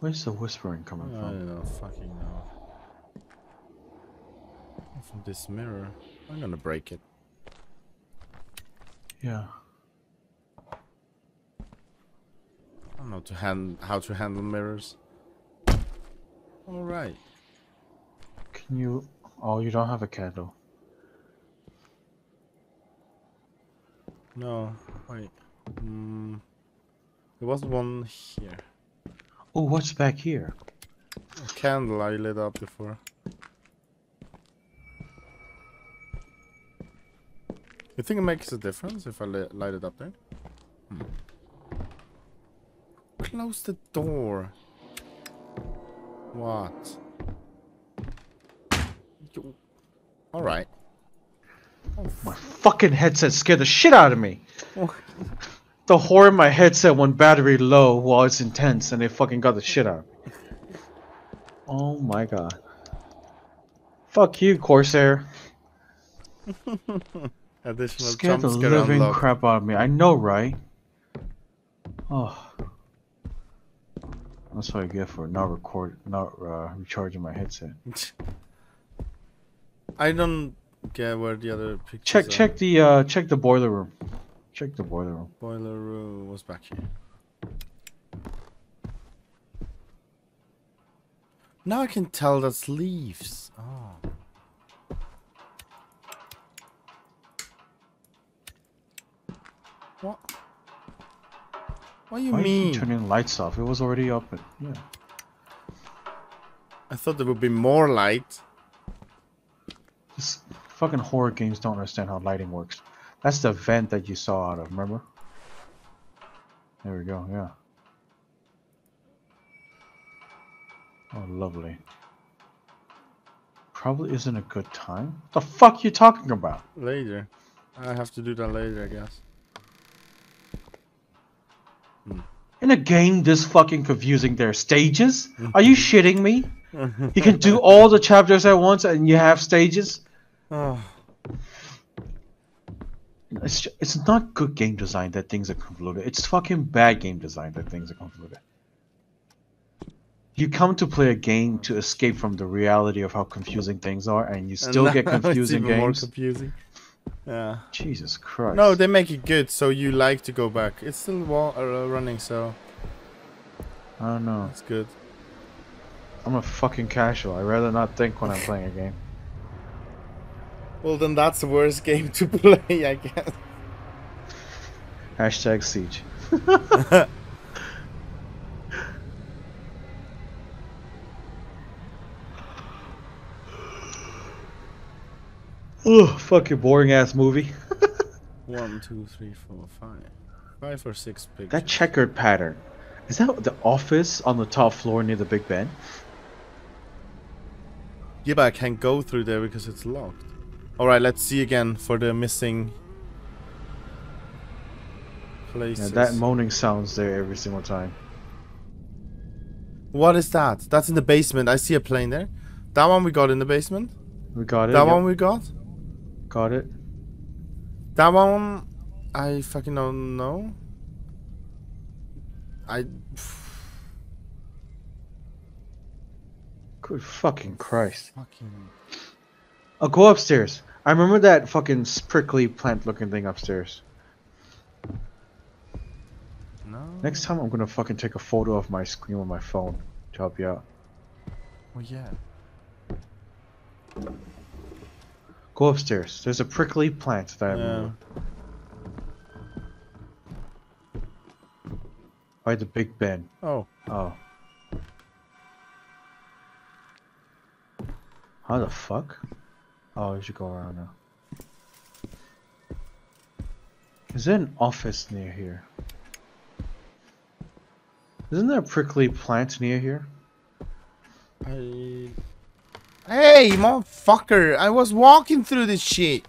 Where's the whispering coming I from? don't. Fucking know. From this mirror, I'm gonna break it. Yeah. I don't know to hand how to handle mirrors. All right. Can you? Oh, you don't have a candle. No, wait. Mm, there was one here. Oh, what's back here? A candle I lit up before. You think it makes a difference if I light it up there? Hmm. Close the door. What? You- All right. My fucking headset scared the shit out of me. The horror in my headset went battery low while it's intense, and it fucking got the shit out. of me. Oh my god. Fuck you, Corsair. Additional Scared the living crap out of me. I know, right? Oh. That's what I get for not record, not uh, recharging my headset. I don't get where the other pictures Check, are. check the, uh, check the boiler room. Check the boiler room. Boiler room was back here. Now I can tell that's leaves. Oh. What? What do you Why you mean? keep turning lights off? It was already open. Yeah. I thought there would be more light. This fucking horror games don't understand how lighting works. That's the vent that you saw out of, remember? There we go, yeah. Oh, lovely. Probably isn't a good time. What the fuck you talking about? Later. I have to do that later, I guess. Hmm. In a game this fucking confusing, there are stages? Are you shitting me? You can do all the chapters at once and you have stages? Oh. It's ju- it's not good game design that things are convoluted. It's fucking bad game design that things are convoluted. You come to play a game to escape from the reality of how confusing things are, and you And still get now it's confusing even more games. confusing. Yeah. Jesus Christ! No, they make it good, so you like to go back. It's still wa- uh, running, so I don't know. It's good. I'm a fucking casual. I'd rather not think when I'm playing a game. Well, then that's the worst game to play, I guess. Hashtag siege. Ugh, fucking boring ass movie. One, two, three, four, five. Five or six pictures. That checkered pattern. Is that the office on the top floor near the Big Ben? Yeah, but I can't go through there because it's locked. Alright, let's see again for the missing Yeah, places. that moaning sounds there every single time. what is that? That's in the basement. I see a plane there. That one we got in the basement. We got it. That yep, one we got. got it. That one, I fucking don't know. I. Good fucking Christ. Fucking. I'll go upstairs. I remember that fucking prickly plant looking thing upstairs. No. Next time I'm gonna fucking take a photo of my screen with my phone to help you out. Oh yeah. Go upstairs. There's a prickly plant that I Yeah. remember. By the Big Ben. Oh. Oh. How the fuck? Oh, you should go around now. Is there an office near here? Isn't there a prickly plant near here? I. Hey, motherfucker! I was walking through this shit.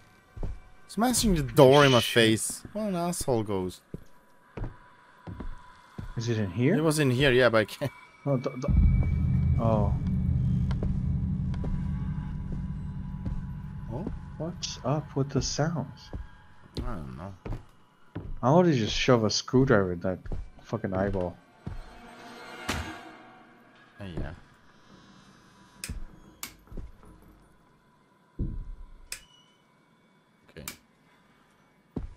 Smashing the door in my face. What an asshole goes. Is it in here? It was in here, yeah, but I can't. Oh. oh. What's up with the sounds? I don't know. I want to just shove a screwdriver in that fucking eyeball. Hey, yeah. Okay.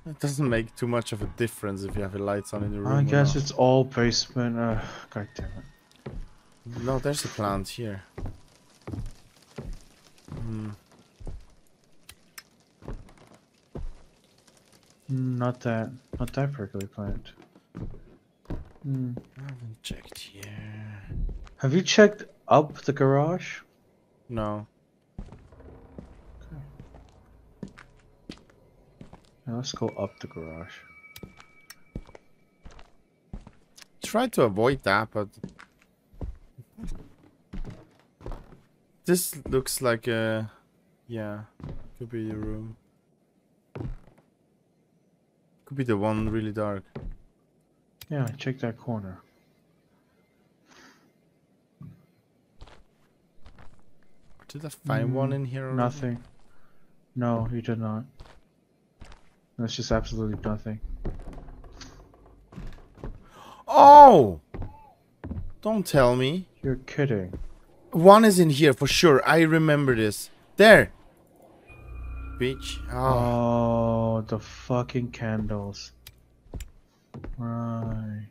It doesn't make too much of a difference if you have the lights on in the room. I guess it's all basement. Uh, God damn it. No, there's a plant here. Hmm. Not that. Not that prickly plant. Hmm. I haven't checked here. Have you checked up the garage? No. Yeah, let's go up the garage. Try to avoid that, but this looks like a yeah, could be the room. Could be the one really dark. Yeah, check that corner. Did I find one Mm, in here? already? Nothing. No, you did not. That's just absolutely nothing. Oh! Don't tell me. You're kidding. One is in here for sure. I remember this. There. Bitch. Oh. Oh, the fucking candles. Right.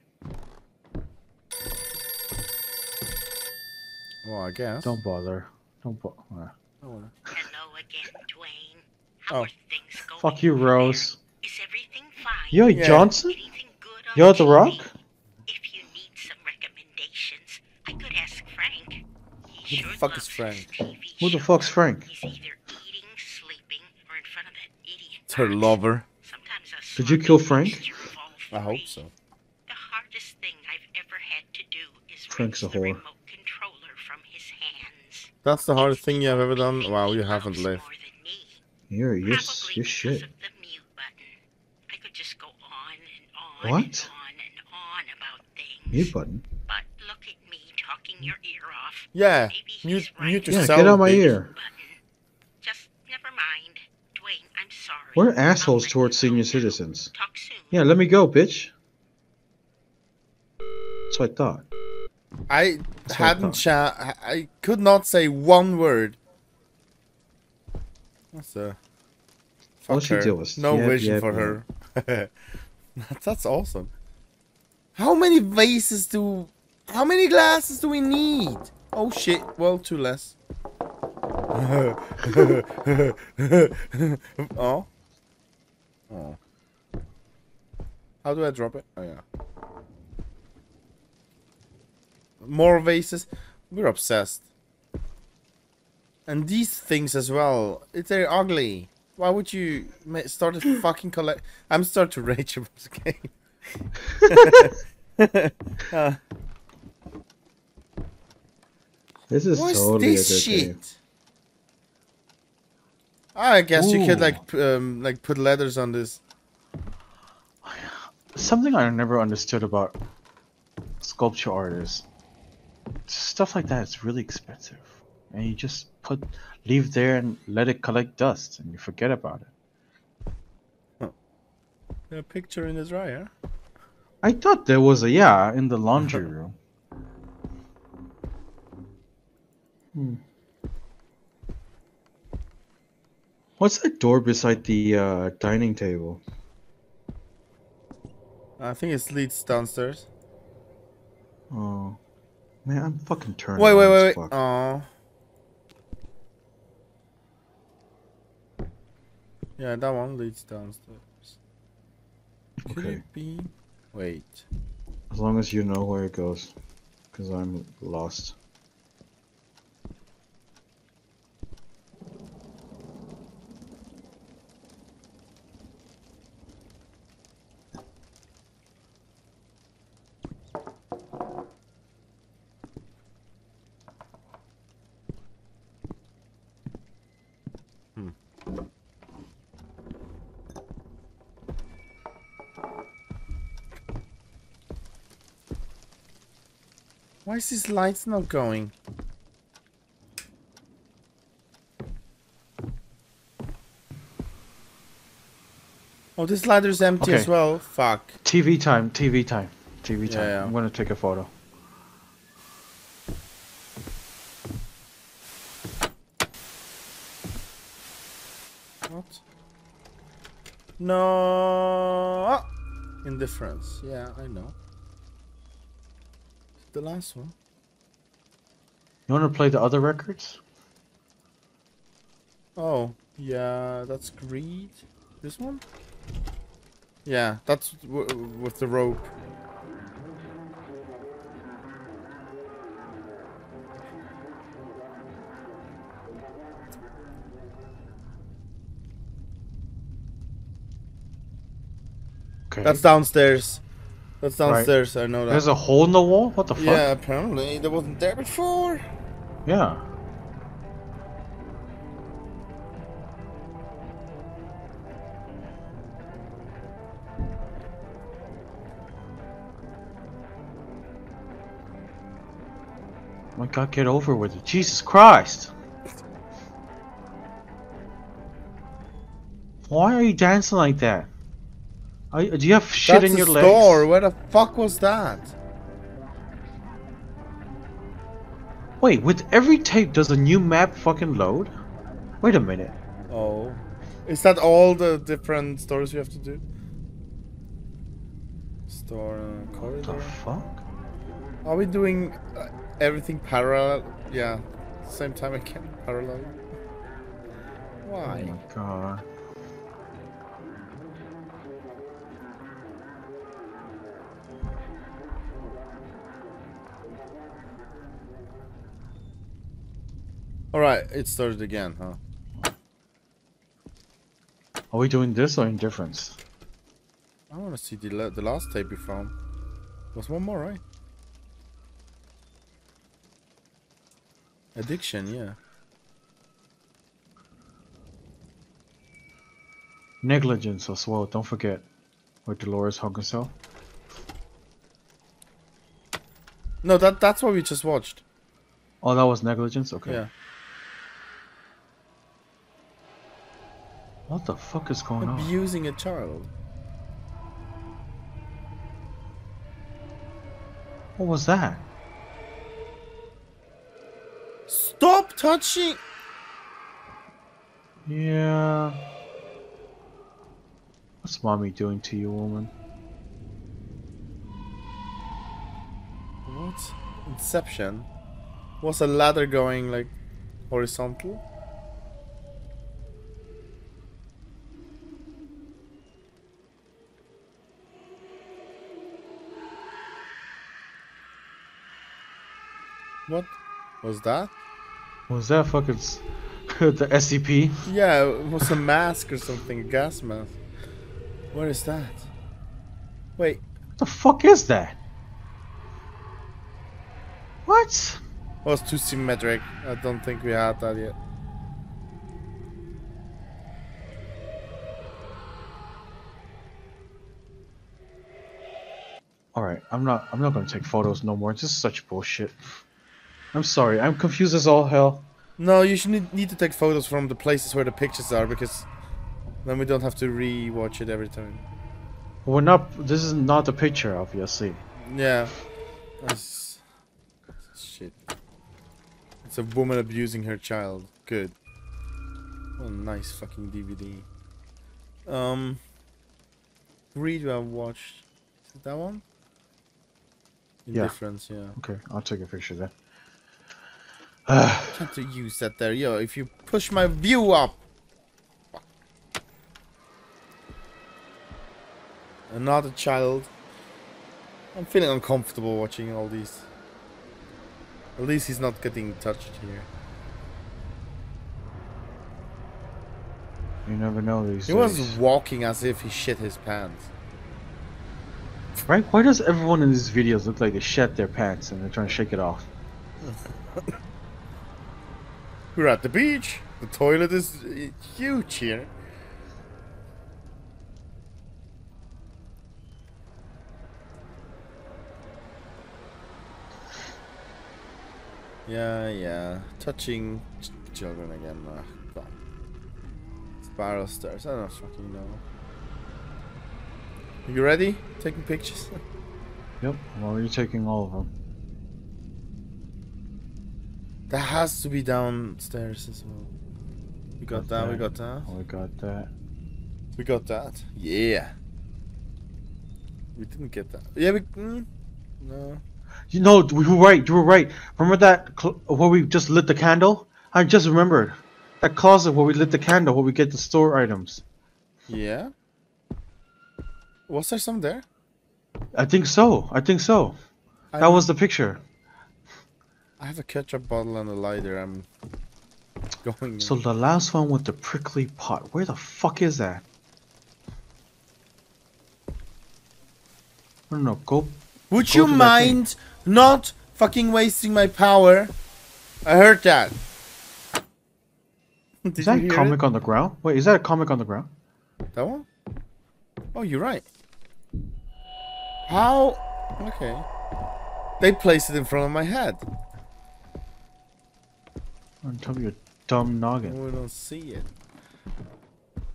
Well, I guess. Don't bother. Don't bother. Uh. Hello again, Dwayne. How Oh. are things going? Fuck you, Rose. there? Is everything fine? Yo, Yeah. Johnson? Anything good on You're the Rock? If you need some recommendations, I could ask Frank. He Who the sure fuck is Frank? Who the shows. fuck's Frank? He's either eating, sleeping, or in front of that idiot. It's her lover. Did you kill Frank? mixture of all I hope so. The hardest thing I've ever had to do is Frank's a whore. controller from his hands. That's the hardest thing you have ever done. only Wow, you haven't loves lived. more than me. You're you're you're shit. of the mute button. I could just go on on What? on and on about things. Mute button. But look at me talking your ear off. Yeah. Maybe Mute, right. mute Yeah, get out my bitch. ear. Button. Just never mind. Dwayne, I'm sorry. We're assholes towards senior citizens. Yeah, let me go, bitch. That's what I thought. I That's what I hadn't thought. cha- I could not say one word. That's a. Fuck she her. no yep, vision yep, for yep. her. that's, that's awesome. How many vases do? How many glasses do we need? Oh shit! Well, two less. oh. Oh. How do I drop it? Oh yeah. More vases. We're obsessed. And these things as well. It's they're ugly. Why would you start a fucking collect? I'm starting to rage about this game. Uh, This is what is totally this a good shit? game. I guess you could like um, like put letters on this. Something I never understood about sculpture art is stuff like that is really expensive. And you just put leave there and let it collect dust and you forget about it. A picture in the dryer. I thought there was a yeah in the laundry room. Hmm. What's that door beside the uh, dining table? I think it leads downstairs. Oh, man, I'm fucking turned. Wait, wait, wait, wait. fuck. Oh. Yeah, that one leads downstairs. Could Okay. it be? Wait. As long as you know where it goes, because I'm lost. Is this lights not going? Oh, this ladder's empty as well. Fuck. TV time, TV time, TV time. yeah. I'm gonna take a photo. What? No. Ah! Indifference. Yeah, I know. The last one. You wanna play the other records? Oh, yeah, that's greed. This one? Yeah, that's w with the rope. Okay. That's downstairs. That's Right. downstairs. I know that. There's a hole in the wall. What the fuck? yeah, apparently that wasn't there before. Yeah. Oh my God, get over with it. Jesus Christ. Why are you dancing like that? Are, you- do you have shit That's in your legs? store. Where the fuck was that? Wait, with every tape, does a new map fucking load? Wait a minute. Oh, is that all the different stores you have to do? Store uh, What the fuck? Are we doing uh, everything parallel? Yeah, same time again, parallel. Why? Oh my god. All right, it started again, huh? Are we doing this or indifference? I want to see the la the last tape we found. Was one more, right? Addiction, yeah. Negligence as well, don't forget. Where Dolores herself. No, that that's what we just watched. Oh, that was negligence? Okay. Yeah. What the fuck is going on? Abusing a child. What was that? Stop touching! Yeah. What's mommy doing to you, woman? What? Inception? Was a ladder going like horizontal? What was that? Was that fucking the SCP? Yeah, it was a mask or something, a gas mask. What is that? Wait. What the fuck is that? What? It was too symmetric. I don't think we had that yet. Alright, I'm not I'm not gonna take photos no more. This is such bullshit. I'm sorry. I'm confused as all hell. No, you should need, need to take photos from the places where the pictures are because then we don't have to re-watch it every time. We're not. This is not a picture, obviously. Yeah. That's shit. It's a woman abusing her child. Good. What a nice fucking DVD. Um. Read I watched. Is it that one? Yeah. Indifference, yeah. Okay, I'll take a picture then. Ah. Can't you use that there? Yo, if you push my view up. Another child. I'm feeling uncomfortable watching all these. At least he's not getting touched here. You never know these He days. was walking as if he shit his pants. Right? Why does everyone in these videos look like they shat their pants and they're trying to shake it off? We're at the beach. The toilet is uh, huge here. Yeah, yeah. Touching ch- children again. God. Spiral stairs. I don't fucking know. Are You ready? Taking pictures? Yep. Well, you're taking all of them. That has to be downstairs as well. We got that, we got that. Oh, we got that. We got that. Yeah. We didn't get that. Yeah, we. Mm, no. You know, you were right. You were right. Remember that where we just lit the candle? I just remembered that closet where we lit the candle, where we get the store items. Yeah. Was there some there? I think so. I think so. That was the picture. I have a ketchup bottle and a lighter. I'm going. So the last one with the prickly pot. Where the fuck is that? I don't know. Go. Would go you mind not fucking wasting my power? I heard that. Did Is that a comic it? on the ground? Wait, is that a comic on the ground? That one? Oh, you're right. How? Okay. They placed it in front of my head. On top of your dumb noggin. We don't see it.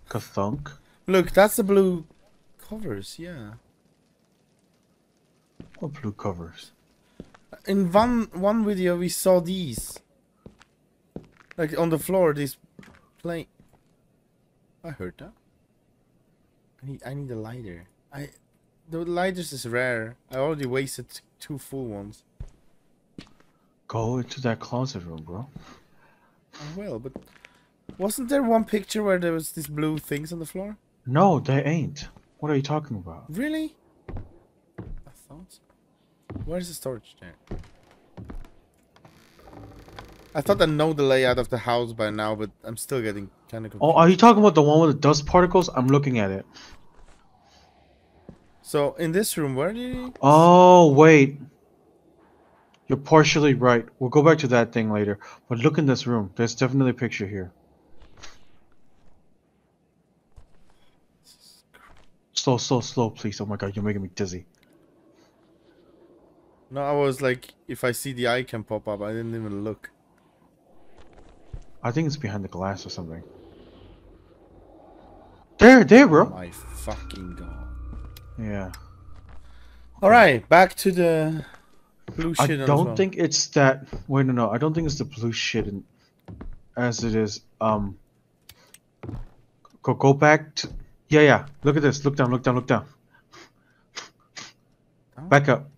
Kathunk. Look, that's the blue covers. Yeah. What blue covers? In one one video, we saw these. Like on the floor, these plain. I heard that. I need I need a lighter. I the lighters is rare. I already wasted two full ones. Go into that closet room, bro. I will, but wasn't there one picture where there was these blue things on the floor? No, there ain't. What are you talking about? Really? I thought so. Where's the storage there? I thought I know the layout of the house by now, but I'm still getting kind of confused. Oh, are you talking about the one with the dust particles? I'm looking at it. So in this room, where did you? Oh, wait. You're partially right. We'll go back to that thing later. But look in this room. There's definitely a picture here. Slow, slow, slow, please. Oh my god, you're making me dizzy. No, I was like, if I see the icon pop up, I didn't even look. I think it's behind the glass or something. There, there, bro. My fucking god. Yeah. All right, back to the blue I shit. on don't well. think it's that. Wait, no, no. I don't think it's the blue shit in, as it is. Um. Go, go back to. Yeah, yeah. Look at this. Look down. Look down. Look down. Back up.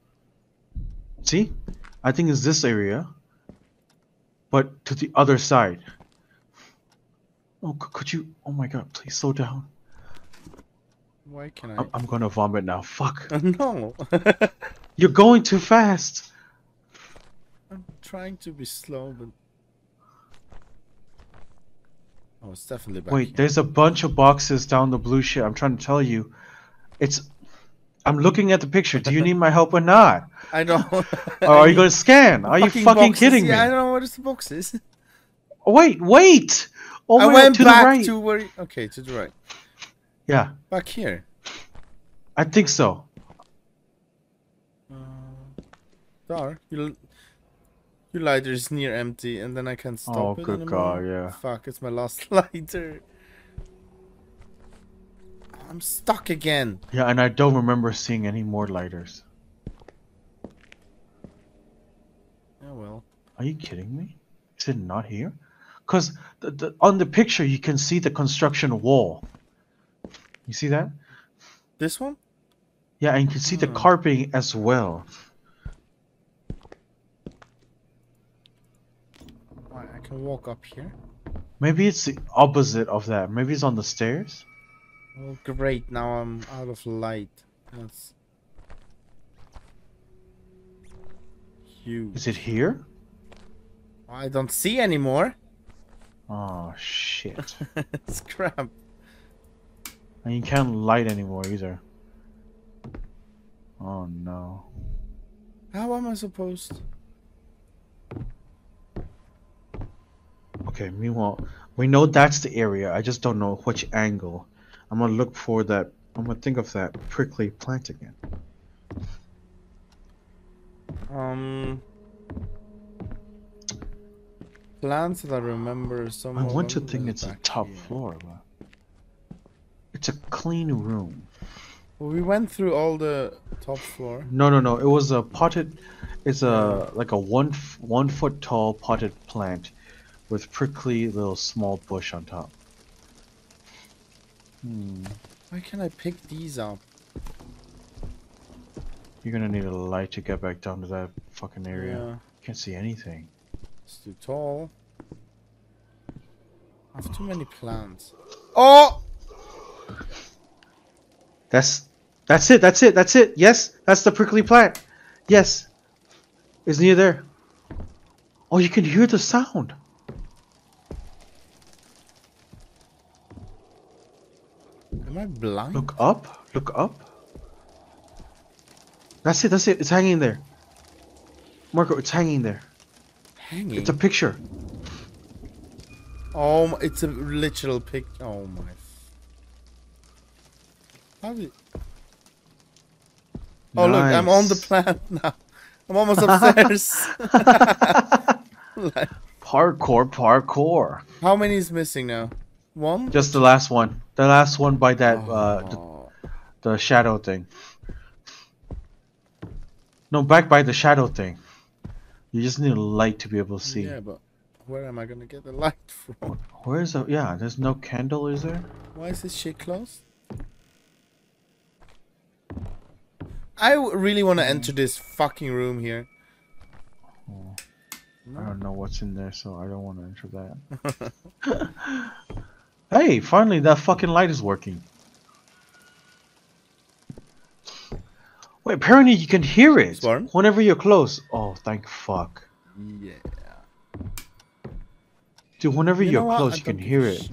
See? I think it's this area. But to the other side. Oh, could you? Oh my god! Please slow down. Why can I? I'm, I'm gonna vomit now. Fuck. no, You're going too fast. I'm trying to be slow, but oh, it's definitely back. Wait, here. there's a bunch of boxes down the blue shit. I'm trying to tell you. It's. I'm looking at the picture. Do you need my help or not? I know. Or are you going to scan? Are you fucking boxes, kidding yeah, I don't know where the box is. Wait, wait! Over I went to back the right. to where. Okay, to the right. Yeah, Back here. I think so. Star, your your lighter is near empty, and then I can't stop Oh, it good anymore. God, yeah. Fuck, it's my last lighter. I'm stuck again. Yeah, and I don't remember seeing any more lighters. Oh well. Are you kidding me? Is it not here? Because the, the, on the picture you can see the construction wall. You see that? This one? Yeah, and you can see the Hmm. carpeting as well. Alright, I can walk up here. Maybe it's the opposite of that. Maybe it's on the stairs. Oh great, now I'm out of light. That's huge. Is it here? I don't see anymore. Oh shit. it's crap. and you can't light anymore either. Oh no. How am I supposed? Okay, meanwhile, we know that's the area. I just don't know which angle. I'm gonna look for that. I'm gonna think of that prickly plant again. Um. Plants that I remember some. I want to think it's a top here. floor, but it's a clean room. Well, we went through all the top floor. No, no, no. It was a potted. It's a like a one one foot tall potted plant with prickly little small bush on top. Hmm. Why can't I pick these up? You're gonna need a light to get back down to that fucking area. Yeah, Can't see anything. it's too tall. I have too many plants. Oh! That's that's it. That's it. That's it. Yes, that's the prickly plant. Yes, it's near there. Oh, you can hear the sound. Am I blind? Look up. Look up. That's it. That's it. It's hanging there. Marco, it's hanging there. Hanging. It's a picture. Oh, my, it's a literal pic. Oh my. How did? Oh look, I'm on the Nice. plant now. I'm almost upstairs. Like, Parkour, parkour. how many is missing now? One. Just the last one. The last one by that uh the, Oh. the shadow thing. No, back by the shadow thing. You just need a light to be able to see. Yeah, but where am I gonna get the light from? Where's the yeah? There's no candle, is there? Why is this shit closed? I really want to enter this fucking room here. I don't know what's in there, so I don't want to enter that. hey, finally that fucking light is working. Wait, apparently you can hear it Swarm? whenever you're close. Oh, thank fuck. Yeah. Dude, whenever you you're close, you can hear it.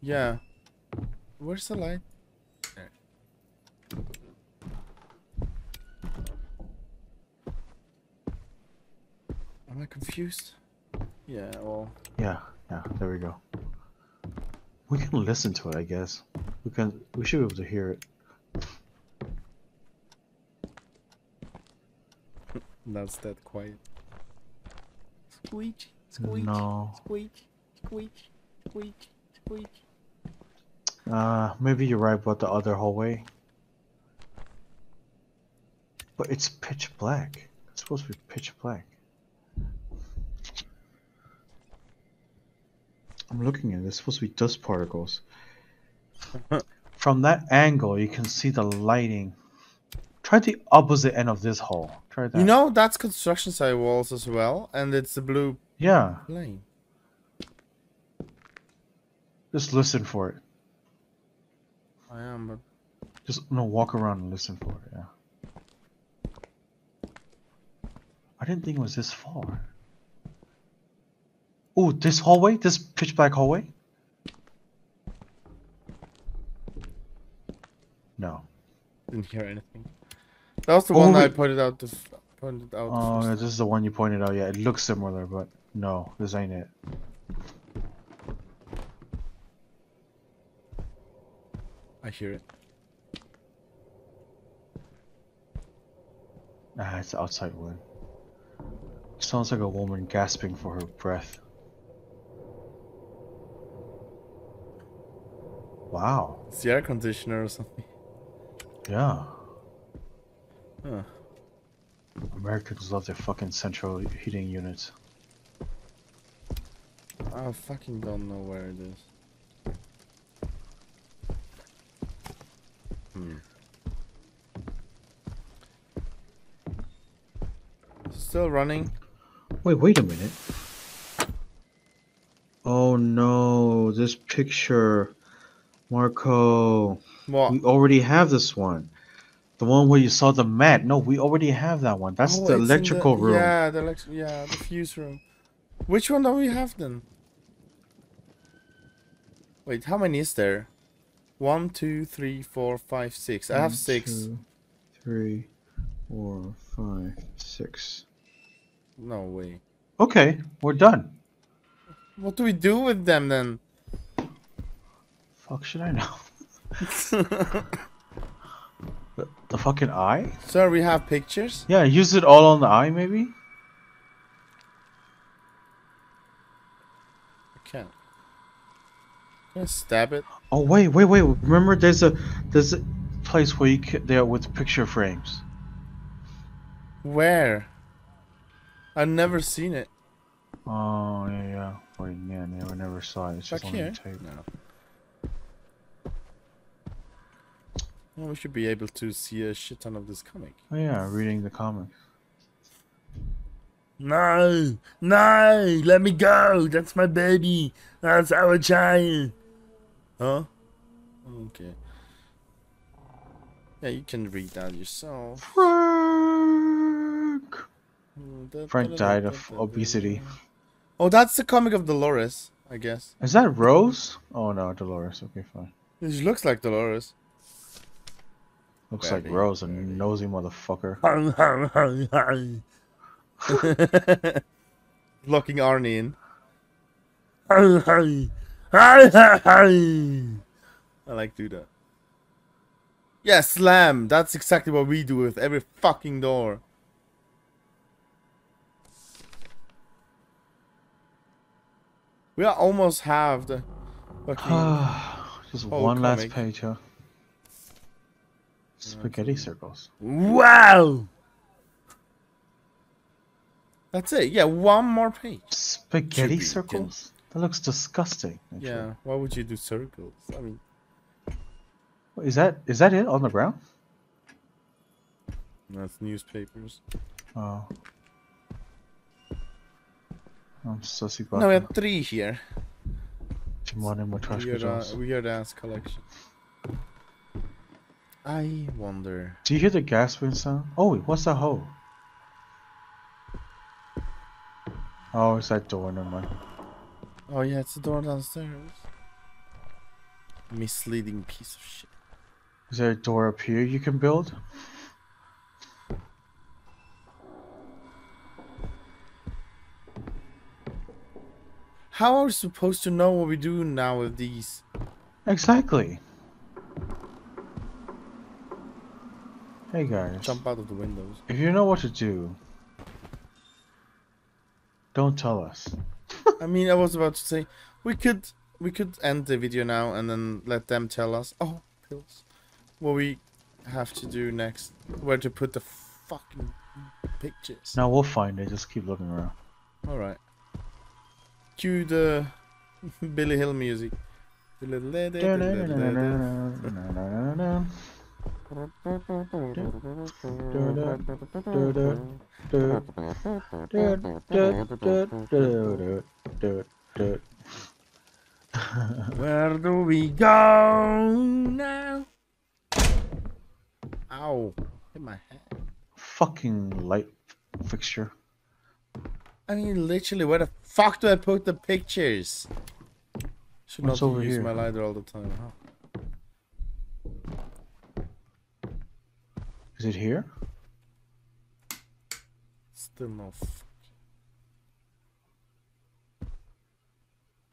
Yeah. Where's the light? There. Am I confused? Yeah, well. Yeah, yeah, there we go. We can listen to it, I guess. We can. We should be able to hear it. That's that quiet. Squeak, squeak, No. squeak, squeak, squeak, squeak. Uh, maybe you're right about the other hallway. But it's pitch black. It's supposed to be pitch black. I'm looking at it. It's supposed to be dust particles. From that angle, you can see the lighting. Try the opposite end of this hall. Try that. You know, that's construction site walls as well, and it's a blue Yeah. plane. Just listen for it. I am, but Just no, walk around and listen for it. Yeah. I didn't think it was this far. Oh, this hallway, this pitch black hallway. No. didn't hear anything. That was the Oh, one I pointed out. The f- pointed out. Oh, yeah, this is the one you pointed out. Yeah, it looks similar, but no, this ain't it. I hear it. Ah, it's outside wind. Sounds like a woman gasping for her breath. Wow. It's the air conditioner or something. Yeah. Huh. Americans love their fucking central heating units. I fucking don't know where it is. Hmm. Still running? Wait, wait a minute. Oh no, this picture. Marco. What? We already have this one. The one where you saw the mat. No, we already have that one. That's Oh, the electrical room. Yeah, the elect yeah, the fuse room. Which one do we have then? Wait, how many is there? One, two, three, four, five, six. I have One, six. two, three, four, five, six. No way. Okay, we're done. What do we do with them then? Fuck should I know? the, the fucking eye? Sir, we have pictures? Yeah, use it all on the eye maybe? I can't. Can I stab it? Oh wait, wait, wait. Remember there's a there's a place where you can, there with picture frames. Where? I've never seen it. Oh yeah, yeah. Wait, yeah, never never saw it. It's Back just on here? the tape. No. Well, we should be able to see a shit ton of this comic. Oh yeah, reading the comic. No, no, let me go. That's my baby. That's our child. Huh? Okay. Yeah, you can read that yourself. Frank. Mm, Frank died of obesity. Oh, that's the comic of Dolores, I guess. Is that Rose? Oh no, Dolores. Okay, fine. It looks like Dolores. Looks Barely, like Rose, a nosy motherfucker. Locking Arnie in. I like do that. Yeah, slam. That's exactly what we do with every fucking door. We are almost halved. Fucking Just one last page, huh? Spaghetti circles. Wow. That's it. Yeah, one more page. Spaghetti be, circles? That looks disgusting. actually. Yeah. Why would you do circles? I mean, Is that is that it on the ground? that's newspapers. Oh. I'm so sussy No, we have three here. One in trash Weird, uh, pajamas. weird ass collection. I wonder. Do you hear the gas wind sound? Oh, wait, what's that hole? Oh, it's that door, never mind. Oh yeah, it's the door downstairs. Misleading piece of shit. Is there a door up here you can build? How are we supposed to know what we do now with these? Exactly. Hey guys, Jump out of the windows. if you know what to do, don't tell us. I mean, I was about to say we could we could end the video now and then let them tell us. Oh, pills. What we have to do next? Where to put the fucking pictures? Now we'll find it. Just keep looking around. All right. Cue the Billy Hill music. Where do we go now? Ow! Hit my head. Fucking light fixture. I mean, literally, where the fuck do I put the pictures? Should What's not over use here? my lighter all the time, huh? Is it here? Still no.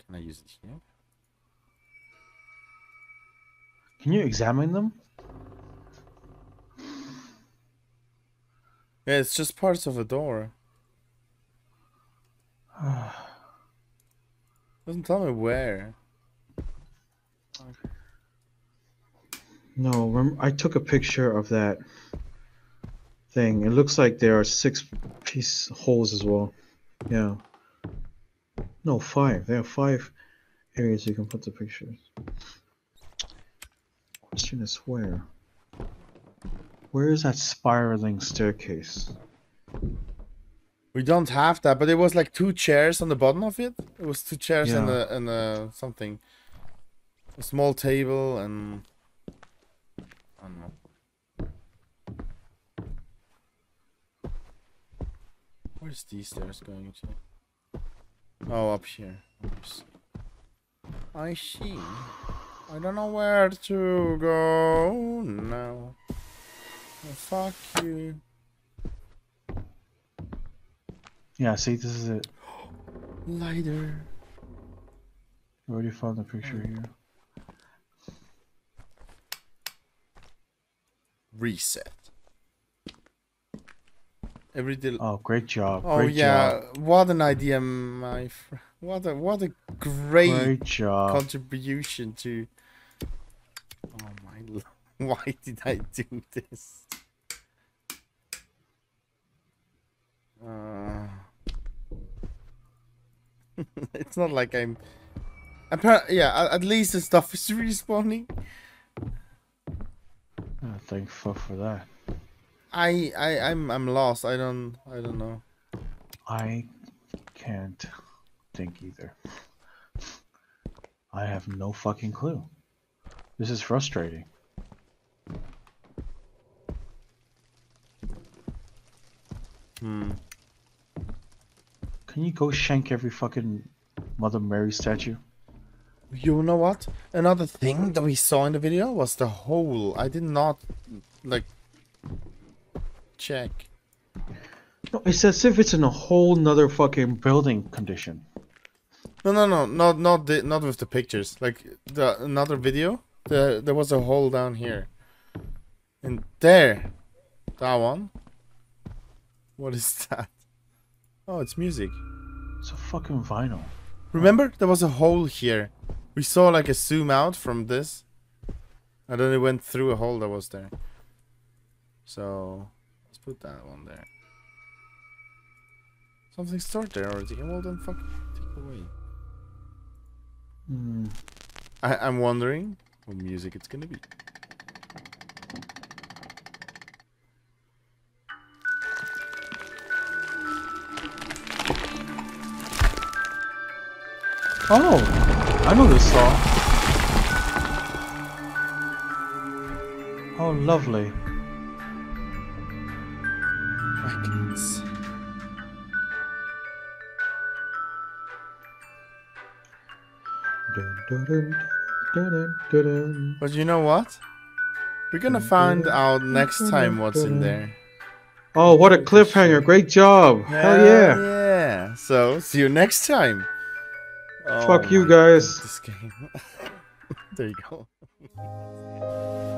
Can I use it here? Can you examine them? Yeah, it's just parts of a door. Doesn't tell me where. No, I took a picture of that thing. It looks like there are six piece holes as well. Yeah. No, five. There are five areas you can put the pictures. Question is where? Where is that spiraling staircase? We don't have that, but it was like two chairs on the bottom of it. It was two chairs and a and a something, a small table and I don't know. Where's these stairs going to? Oh, up here. I see. I see. I don't know where to go now. Oh, fuck you. Yeah, see, this is it. Lighter. You already found the picture oh. here. Reset. Every del- Oh, great job. Oh great yeah, job. what an idea, my friend! what a what a great, Great job. contribution to. Oh my, why did I do this? Uh, it's not like I'm. Appar- yeah, at- least the stuff is respawning. Oh, thank fuck for that. I I I'm I'm lost. I don't I don't know. I can't think either. I have no fucking clue. This is frustrating. Hmm. Can you go shank every fucking Mother Mary statue? You know what? Another thing that we saw in the video was the hole. I did not like check. No, it's as if it's in a whole nother fucking building condition. No, no, no, not not the not with the pictures. Like the another video, the there was a hole down here. And there, that one. What is that? Oh, it's music. It's a fucking vinyl. Remember, there was a hole here. We saw like a zoom out from this, and then it went through a hole that was there. So let's put that one there. Something stored there already. Well, then fuck, take away. Hmm. I, I'm wondering what music it's gonna be. Oh, I know this song. Oh, lovely. But you know what? We're gonna find out next time what's in there. Oh, what a cliffhanger! Great job! Hell yeah! Yeah. So see you next time. Fuck Oh you guys. God, This game. there you go.